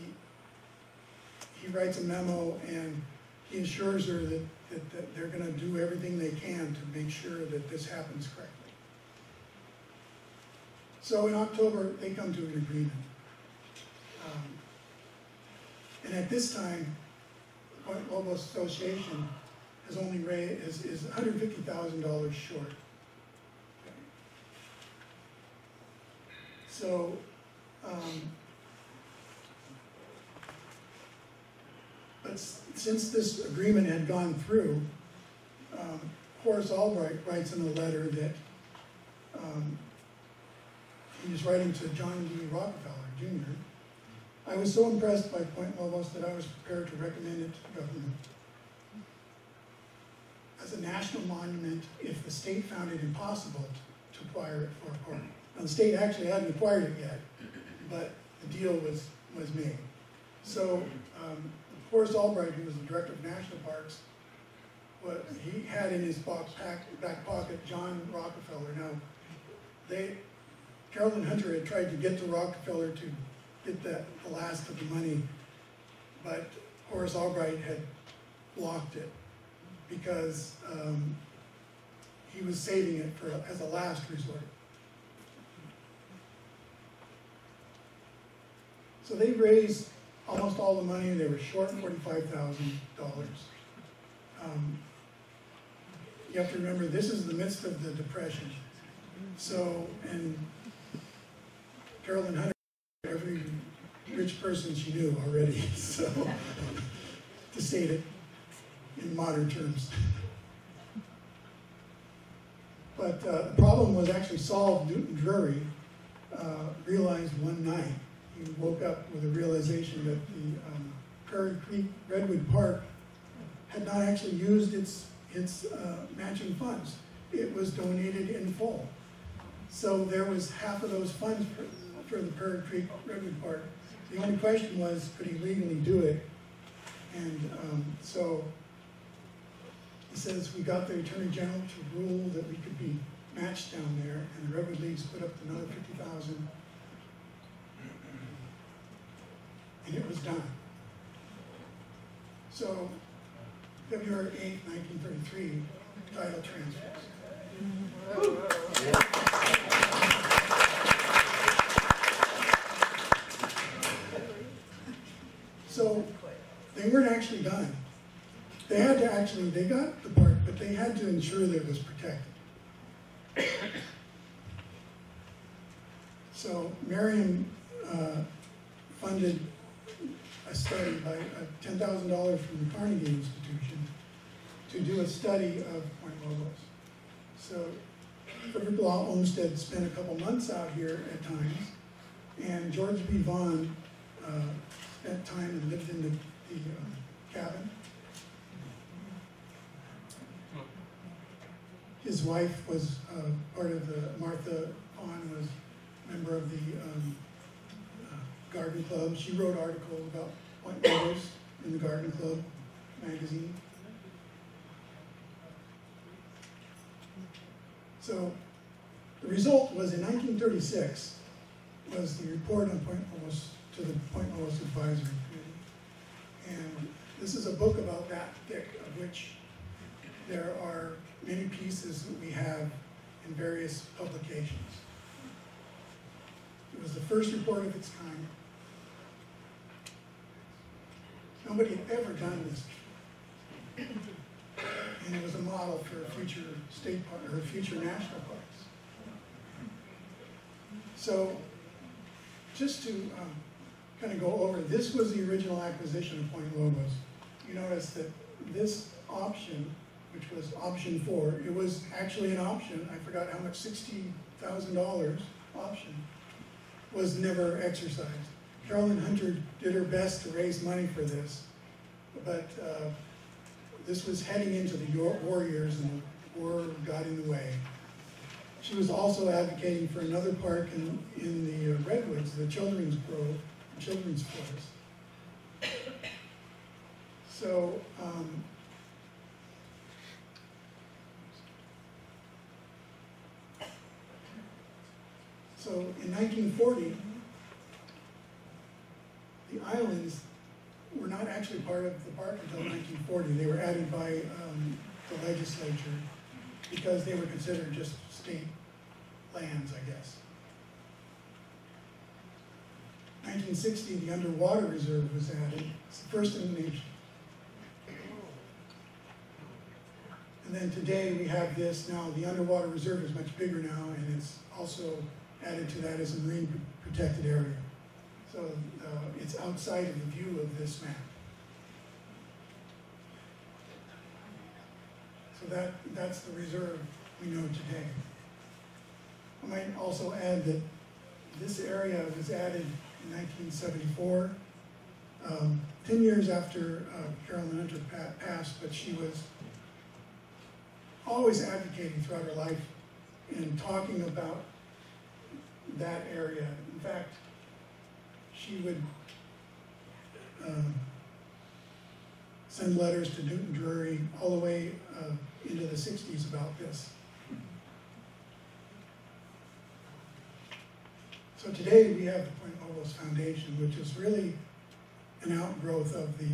C: he writes a memo and he assures her that, that, that they're gonna do everything they can to make sure that this happens correctly. So in October, they come to an agreement. Um, And at this time, the Lobos Association has only raised, is, is hundred fifty thousand dollars short. So, um, but since this agreement had gone through, um, Horace Albright writes in a letter that, um, he's writing to John D. Rockefeller Jr. I was so impressed by Point Lobos that I was prepared to recommend it to the government as a national monument if the state found it impossible to acquire it for a park. Now, the state actually hadn't acquired it yet, but the deal was, was made. So, um, Horace Albright, who was the director of national parks, what, he had in his box pack, back pocket John Rockefeller. Now, they, Carolyn Hunter had tried to get to Rockefeller to get the last of the money, but Horace Albright had blocked it because, um, he was saving it for, as a last resort. So they raised almost all the money, they were short forty-five thousand dollars. Um, You have to remember, this is the midst of the depression. So, and Carolyn Hunter, every rich person she knew already, (laughs) so, to state it in modern terms. But uh, the problem was actually solved, Newton Drury uh, realized one night, he woke up with a realization that the um, Prairie Creek Redwood Park had not actually used its, its uh, matching funds. It was donated in full. So there was half of those funds for, the Prairie Creek Redwood Park. The only question was, could he legally do it? And um, so he says, we got the Attorney General to rule that we could be matched down there, and the Redwood Leagues put up another fifty thousand. And it was done. So, February eighth, nineteen thirty-three, title transfers. So, they weren't actually done. They had to actually, they got the park, but they had to ensure that it was protected. So Merriam uh, funded a study by uh, ten thousand dollars from the Carnegie Institution to do a study of Point Lobos. So Frederick Law Olmsted spent a couple months out here at times, and George B. Vaughn uh, spent time and lived in the, the um, cabin. His wife was uh, part of the, Martha Vaughn was member of the um, uh, Garden Club. She wrote articles about Point Lobos in the Garden Club magazine. So the result was in 1936 was the report on Point Lobos to the Point Lobos Advisory Committee. And this is a book about that thick, of which there are many pieces that we have in various publications. It was the first report of its kind. Nobody had ever done this. And it was a model for future state park, or future national parks. So, just to um, kind of go over, this was the original acquisition of Point Lobos. You notice that this option, which was option four, it was actually an option, I forgot how much, sixty thousand dollars option, was never exercised. Carolyn Hunter did her best to raise money for this, but uh, this was heading into the war years and the war got in the way. She was also advocating for another park in, in the Redwoods, the Children's Grove, Children's Forest. So, um, so in nineteen forty, the islands were not actually part of the park until nineteen forty. They were added by, um, the legislature because they were considered just state lands, I guess. Nineteen sixty, the underwater reserve was added, it's the first in the nation. And then today, we have this, now the underwater reserve is much bigger now, and it's also added to that as a marine protected area. So, uh, it's outside of the view of this map. So that, that's the reserve we know today. I might also add that this area was added in nineteen seventy-four, um, ten years after uh, Carolyn Hunter pa- passed, but she was always advocating throughout her life and talking about that area. In fact, she would um, send letters to Newton Drury all the way uh, into the sixties about this. So today, we have the Point Lobos Foundation, which is really an outgrowth of the,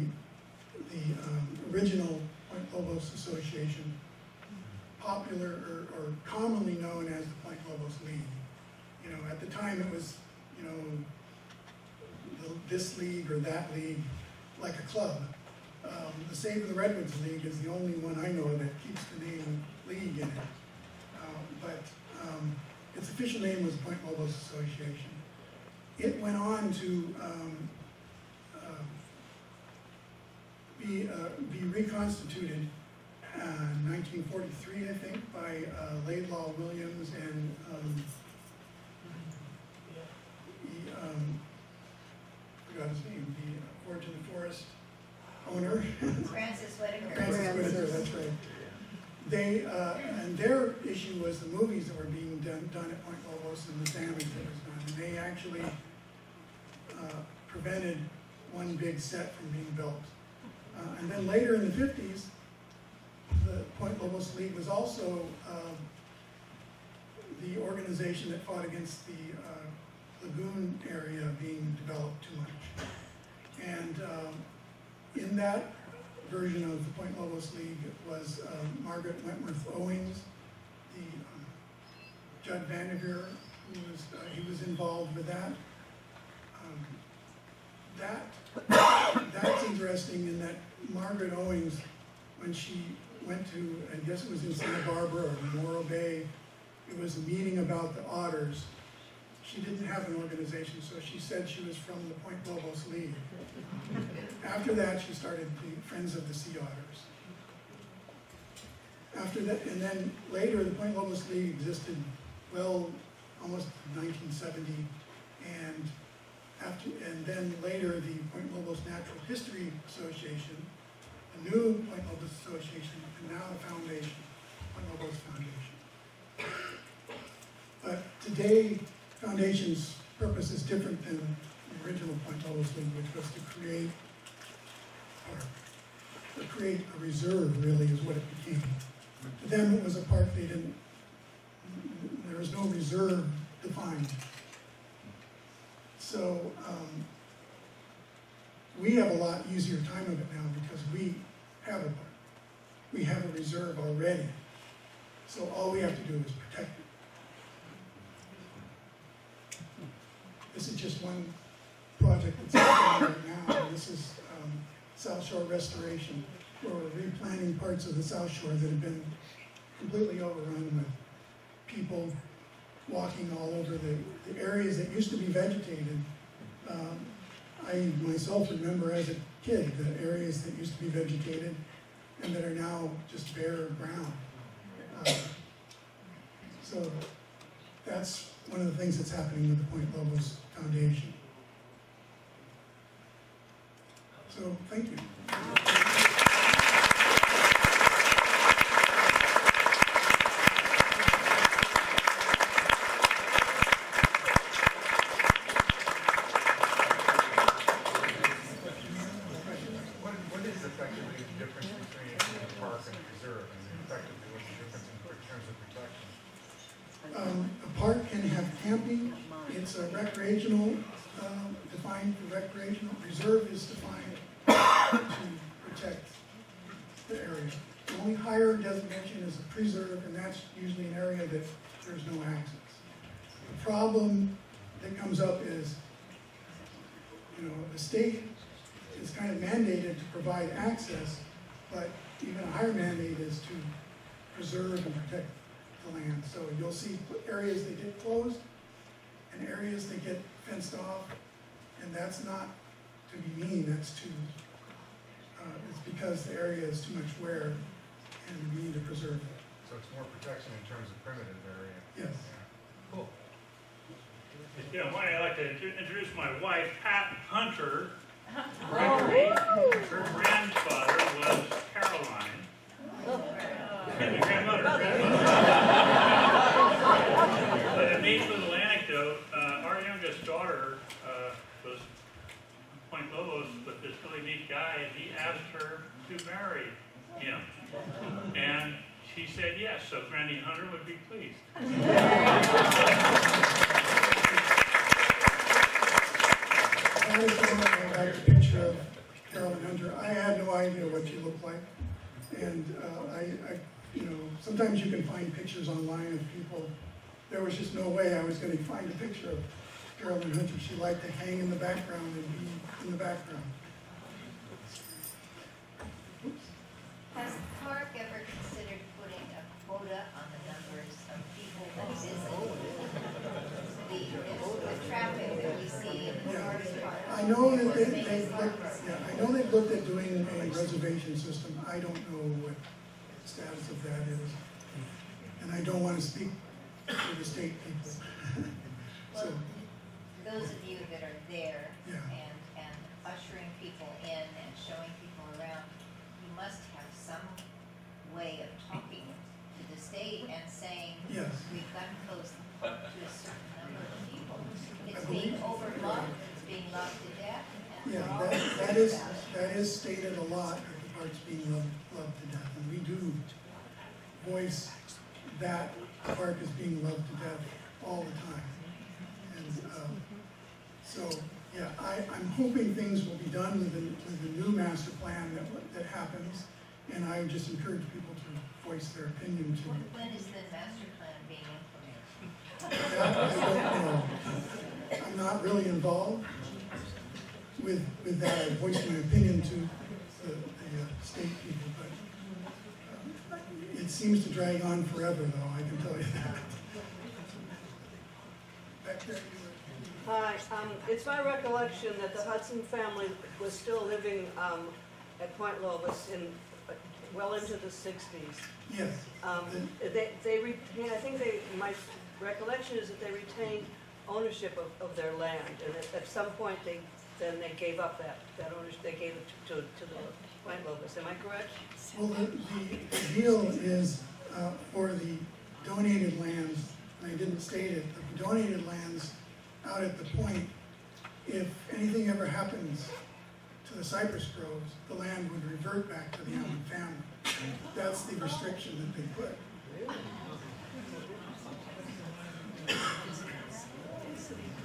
C: the um, original Point Lobos Association, popular or, or commonly known as the Point Lobos League. You know, at the time, it was, you know, this league or that league, like a club. Um, the Save the Redwoods League is the only one I know that keeps the name league in it. Um, But um, its official name was Point Lobos Association. It went on to um, um, be, uh, be reconstituted uh, in 1943, I think, by uh, Laidlaw Williams and um, the, um, forgot his name, the Forge in the Forest owner. (laughs)
E: Francis Whitaker.
C: Francis Whitaker, that's right. they, uh, and their issue was the movies that were being done, done at Point Lobos and the damage that was done. And they actually, uh, prevented one big set from being built. Uh, and then later in the fifties, the Point Lobos League was also, um, the organization that fought against the, uh, lagoon area being developed too much. And, um, in that version of the Point Lobos League was um, Margaret Wentworth Owings, Jud Vandevere, was, uh, he was involved with that. Um, That, that's interesting in that Margaret Owings, when she went to, I guess it was in Santa Barbara or Morro Bay, it was a meeting about the otters. She didn't have an organization, so she said she was from the Point Lobos League. After that, she started the Friends of the Sea Otters. After that, and then later, the Point Lobos League existed, well, almost nineteen seventy. And after, and then later, the Point Lobos Natural History Association, a new Point Lobos Association, and now the foundation, Point Lobos Foundation. But today, Foundation's purpose is different than the original Point Lobos League, which was to create, to create a reserve, really, is what it became. To them, it was a park they didn't, there was no reserve defined. So, um, we have a lot easier time of it now because we have a. We have a reserve already. So all we have to do is protect it. This is just one project that's happening right now, this is um, South Shore Restoration, where we're replanting parts of the South Shore that have been completely overrun with people walking all over the, the areas that used to be vegetated. Um, I myself remember as a kid, the areas that used to be vegetated and that are now just bare ground. Uh, So that's one of the things that's happening with the Point Lobos Foundation. So, thank you.
F: What, what is effectively the difference between a park and a reserve, and effectively what's the difference in in terms of protection?
C: Um, a park can have camping, it's a recreational, um, defined for recreational, reserve is defined to protect the area. The only higher designation is a preserve, and that's usually an area that there's no access. The problem that comes up is, you know, the state is kind of mandated to provide access, but even a higher mandate is to preserve and protect the land. So you'll see areas that get closed and areas that get fenced off. And that's not to be mean, that's to, uh, it's because the area is too much wear and we need to preserve it.
F: So it's more protection in terms of primitive area.
C: Yes.
F: Yeah. Cool.
G: Yeah, why I'd like to introduce my wife, Pat Hunter. Gregory. Her grandfather was Caroline. And the grandmother, grandmother. But a neat little anecdote, uh, our youngest daughter, uh, was Point Lobos with this really neat guy, he asked her to marry him. And she said yes, so Granny Hunter would be pleased.
C: Picture of Carolyn Hunter. I had no idea what she looked like. And uh, I, I, you know, sometimes you can find pictures online of people. There was just no way I was going to find a picture of Carolyn Hunter. She liked to hang in the background and be in the background.
E: Has the park ever considered putting a quota on the numbers of people that visit? Oh, the, the traffic that we see in the
C: Yeah.
E: Park?
C: I know that
E: Let's
C: they,
E: make
C: they've
E: this
C: looked,
E: number.
C: yeah, I know they've looked at doing a reservation system. I don't know what the status of that is. And I don't want to speak for the state people. (laughs) So,
E: Well, those of you that are there
C: Yeah.
E: Ushering people in and showing people around, you must have some way of talking to the state and saying,
C: Yes.
E: we've got to close to a certain number of people. It's
C: I believe-
E: being overlooked, it's being loved to death, and
C: Yeah,
E: we're all
C: that, that is,
E: about it.
C: that is stated a lot, that the park's being loved, loved to death, and we do voice that the park is being loved to death all the time. And, um, so, yeah, I, I'm hoping things will be done with the, with the new master plan that, that happens, and I would just encourage people to voice their opinion to
E: When when is the master plan being implemented?
C: I don't know. I'm not really involved with, with that, I voiced my opinion to the, the uh, state people, but um, it seems to drag on forever, though, I can tell you that. Back there, you were-
H: Hi, um, it's my recollection that the Hudson family was still living, um, at Point Lobos in, uh, well into the sixties.
C: Yes,
H: Um, they, they I think they, my recollection is that they retained ownership of, of their land, and at, at some point, they, then they gave up that, that ownership, they gave it to, to, to the Point Lobos, am I correct?
C: well, the, the deal is, uh, for the donated lands, and I didn't state it, the donated lands out at the point, if anything ever happens to the cypress groves, the land would revert back to the Allen family. That's the restriction that they put.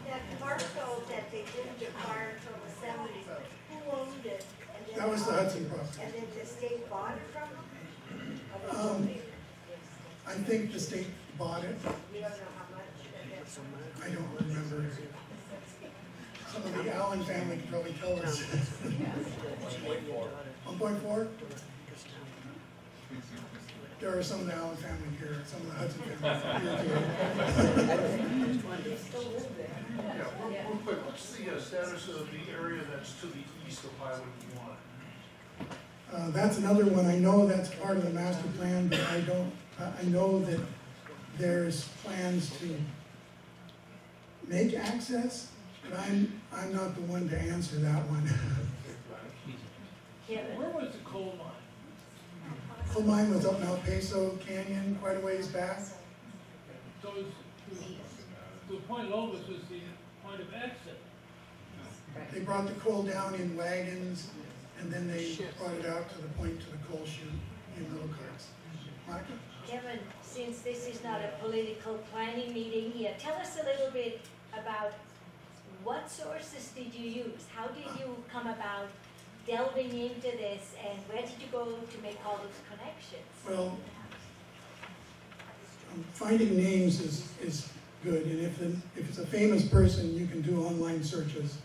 I: That parcel that they didn't acquire until the seventies, who owned it? And then
C: That was the
I: how-
C: Hudson property.
I: And then the state bought it from them?
C: Um. I think the state bought it, I don't remember. Some of the Allen family could probably tell us. One point four? There are some of the Allen family here, some of the Hudson family here too. (laughs)
J: Yeah, real, real quick, what's the uh, status of the area that's to the east of Highway one?
C: Uh, that's another one, I know that's part of the master plan, but I don't, I know that there's plans to make access, but I'm, I'm not the one to answer that one.
I: Kevin,
K: Where was the coal mine?
C: Coal mine was up in Malpaso Canyon quite a ways back.
K: So it was, the Point Lobos was the point of exit.
C: They brought the coal down in wagons, and then they brought it out to the point to the coal chute in little carts. Monica?
I: Kevin, since this is not a political planning meeting here, tell us a little bit about what sources did you use? How did you come about delving into this, and where did you go to make all those connections?
C: Well, um, finding names is, is good, and if, if it's a famous person, you can do online searches.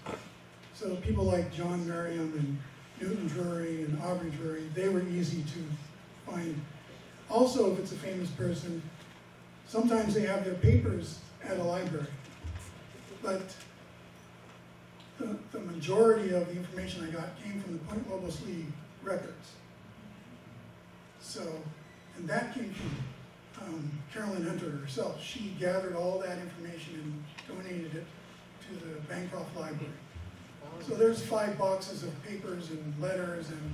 C: So people like John Merriam and Newton Drury and Aubrey Drury, they were easy to find. Also, if it's a famous person, sometimes they have their papers at a library. But the, the majority of the information I got came from the Point Lobos League records. So, and that came from um, Carolyn Hunter herself. She gathered all that information and donated it to the Bancroft Library. So there's five boxes of papers and letters and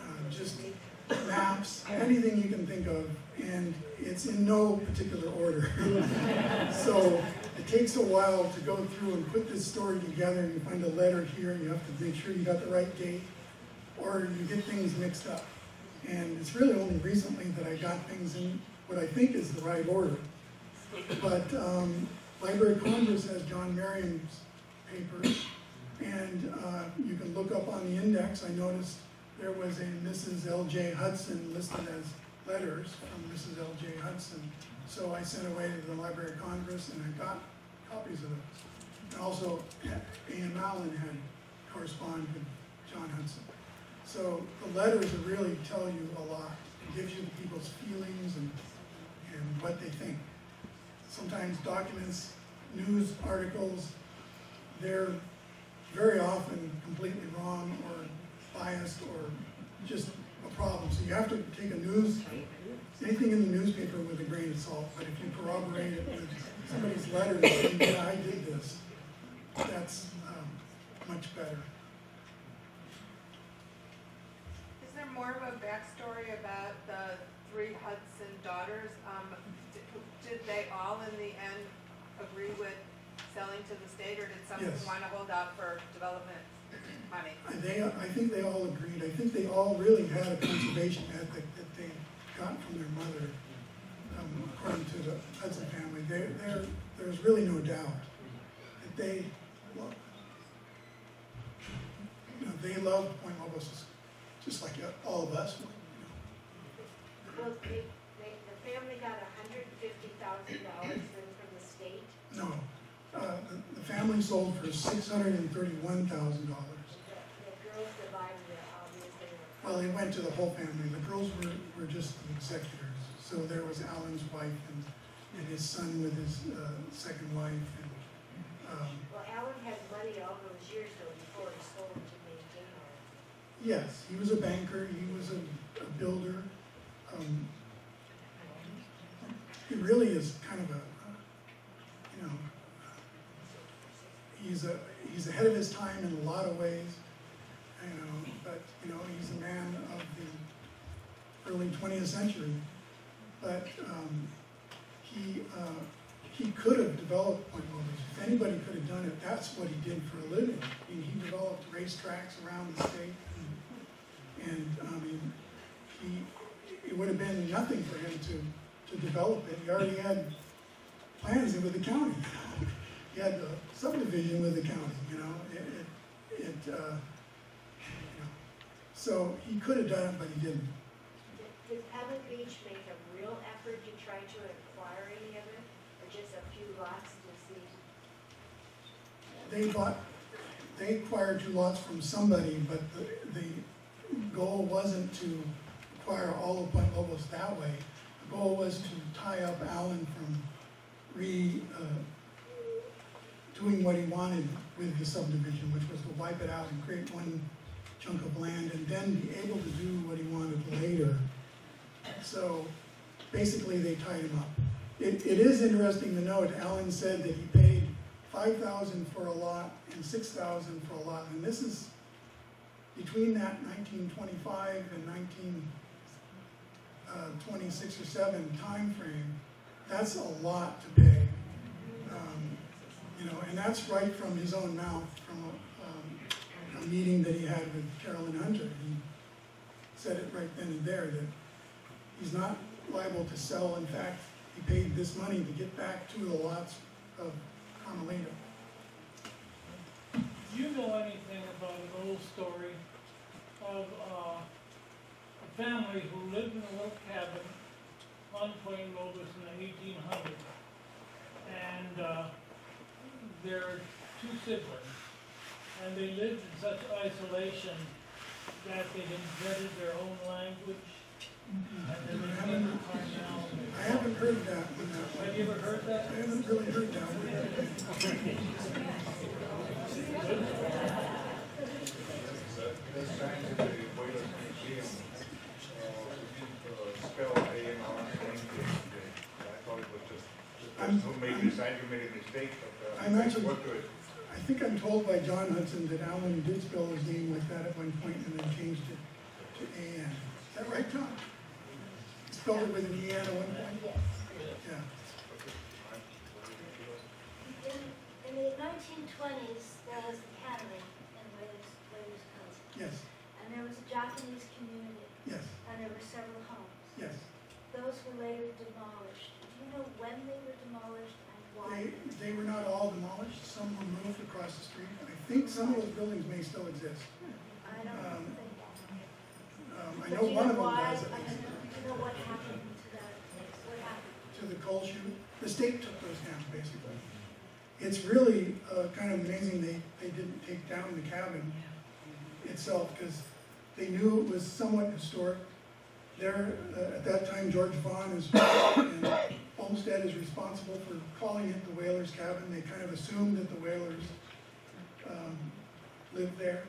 C: uh, just maps, anything you can think of, and it's in no particular order. (laughs) So it takes a while to go through and put this story together, and you find a letter here, and you have to make sure you got the right date, or you get things mixed up. And it's really only recently that I got things in what I think is the right order. But um, Library of Congress has John Merriam's papers, and uh, you can look up on the index, I noticed there was a Mrs. L.J. Hudson listed as letters from Mrs. L.J. Hudson. So I sent away to the Library of Congress, and I got copies of those. And also, A.M. Allen had corresponded with John Hudson. So the letters really tell you a lot. It gives you people's feelings and, and what they think. Sometimes documents, news articles, they're very often completely wrong or biased or just a problem. So you have to take a news, anything in the newspaper with a grain of salt. But if you corroborate it with somebody's letter saying, yeah, I did this, that's um, much better.
L: Is there more of a backstory about the three Hudson daughters, um, did, did they all in the end agree with selling to the state, or did some
C: Yes.
L: want to hold out for development money?
C: They, I think they all agreed, I think they all really had a conservation ethic that they got from their mother, um, according to the Hudson family. There, there, there's really no doubt that they, lo- you know, they loved Point Lobos just- like all of us.
I: Well, they, they, the family got hundred and fifty thousand dollars from the state.
C: No, uh, the, the family sold for six hundred and thirty-one thousand dollars.
I: The, the girls divided it, obviously.
C: Well, it went to the whole family. The girls were, were just the executors. So there was Allen's wife and, and his son with his, uh, second wife and, um,
I: Well, Allen had money all those years though before he sold to maintain it.
C: yes, he was a banker, he was a, a builder. Um, he really is kind of a, you know, he's a, he's ahead of his time in a lot of ways. You know, but, you know, he's a man of the early twentieth century. But, um, he, uh, he could have developed Point Lobos. If anybody could have done it, that's what he did for a living. He, he developed racetracks around the state. And, and, I mean, he, it would have been nothing for him to, to develop it. He already had plans with the county. (laughs) He had the subdivision with the county, you know, it, it, it, uh, you know. So he could have done it, but he didn't.
I: Did, did Pebble Beach make a try to acquire any of it, or just a few lots to see?
C: They bought, they acquired two lots from somebody, but the, the goal wasn't to acquire all of Point Lobos that way. The goal was to tie up Allen from re, uh, doing what he wanted with the subdivision, which was to wipe it out and create one chunk of land and then be able to do what he wanted later. So basically, they tied him up. It, it is interesting to note, Allen said that he paid five thousand for a lot and six thousand for a lot, and this is between that nineteen twenty-five and 1926 uh, or seven time frame. That's a lot to pay. Um, You know, and that's right from his own mouth, from a, um, a meeting that he had with Carolyn Hunter. He said it right then and there, that he's not liable to sell. In fact, he paid this money to get back to the lots of Carmelito.
K: Do you know anything about an old story of uh, a family who lived in a little cabin on Point Lobos in the eighteen hundreds? And uh, their two siblings, and they lived in such isolation that they invented their own language.
C: I haven't heard that one.
K: Have you ever heard that?
C: I haven't really heard that one. I'm- I'm actually-? I think I'm told by John Hudson that Alan did spell his name like that at one point and then changed it to A-N. Is that right, John? It with at one point?
I: Yes.
C: Yeah.
I: In, in the nineteen twenties, there was a academy in County.
C: Yes,
I: And there was a Japanese community,
C: yes,
I: and there were several homes.
C: yes.
I: Those were later demolished. Do you know when they were demolished and why?
C: They, they were not all demolished, some were moved across the street. I think some of those buildings may still exist.
I: I don't
C: um,
I: think.
C: Um, I know one of them does at
I: I
C: least.
I: don't know, do you know what happened to that, what happened?
C: to the coal chute. The state took those down, basically. It's really uh, kind of amazing they, they didn't take down the cabin itself, because they knew it was somewhat historic. There, uh, at that time, George Vaughn is, and Olmsted is responsible for calling it the Whalers Cabin. They kind of assumed that the whalers um, lived there.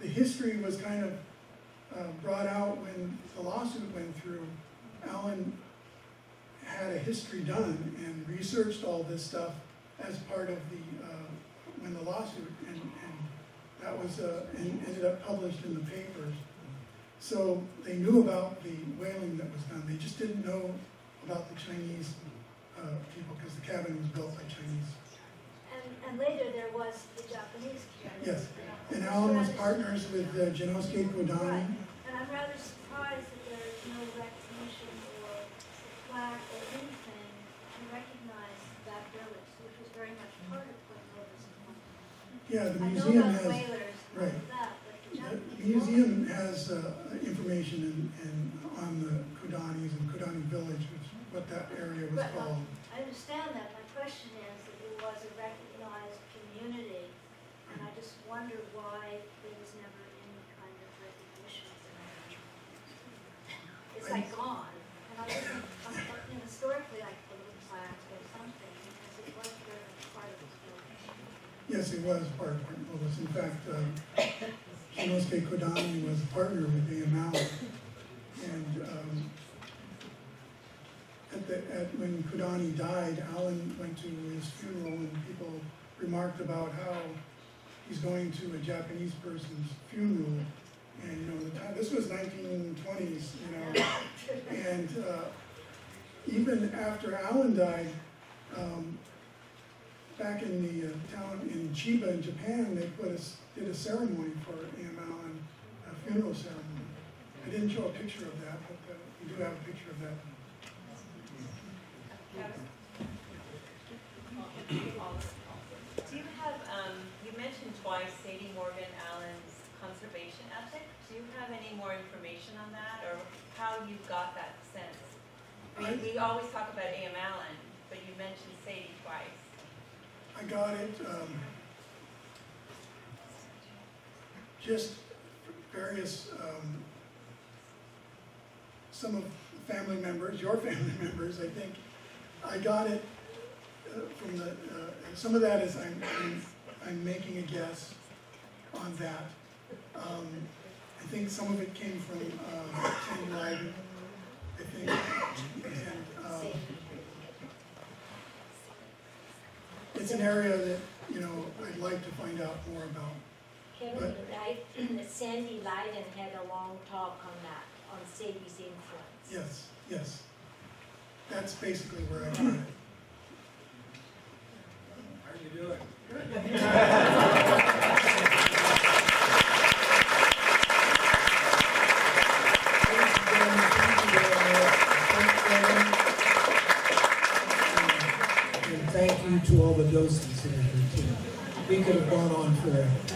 C: The history was kind of uh, brought out when the lawsuit went through. Allen had a history done and researched all this stuff as part of the, uh, when the lawsuit, and, and that was, uh, and ended up published in the papers. So they knew about the whaling that was done, they just didn't know about the Chinese uh, people, because the cabin was built by Chinese.
I: And, later there was the Japanese.
C: Yes, and Allen was partners with uh, Gennosuke Kodani.
I: And I'm rather surprised that there is no recognition or plaque or anything to recognize that village, which was very much part of Point Lobos.
C: Yeah, the
I: I
C: museum has,
I: whalers and all
C: right.
I: that, the
C: the museum has uh, information in, in, on the Kodanis and Kodani Village, what that area was
I: But, uh,
C: called.
I: I understand that, my question is that it was a recognized community, and I just wonder why there was never any kind of recognition of that. It's like gone, and I was, you know, historically, like a little plaque or something, because it was very part of village.
C: Yes, it was part of Lobos. In fact, uh, Gennosuke Kodani was a partner with AML. And um, at the, at, when Kodani died, Allen went to his funeral and people remarked about how he's going to a Japanese person's funeral. And, you know, the time, this was nineteen twenties, you know, and, uh, even after Allen died, um, back in the uh, town in Chiba in Japan, they put a, did a ceremony for AML and a funeral ceremony. I didn't show a picture of that, but uh, we do have a picture of that.
M: Do you have, um, you mentioned twice Sadie Morgan Allen's conservation ethic. Do you have any more information on that, or how you got that sense? I mean, we always talk about A.M. Allen, but you mentioned Sadie twice.
C: I got it, um, just various, um, some of the family members, your (laughs) family members, I think. I got it uh, from the, uh, some of that is I'm, I'm, I'm making a guess on that. Um, I think some of it came from, uh, Sandy Lydon, I think, and, um, it's an area that, you know, I'd like to find out more about.
I: Kevin,
C: But-
I: I, Sandy Lydon had a long talk on that, on Sadie's influence.
C: Yes, yes. That's basically where I got it.
B: How are you doing? And (laughs) thank you here too. We could have gone on forever.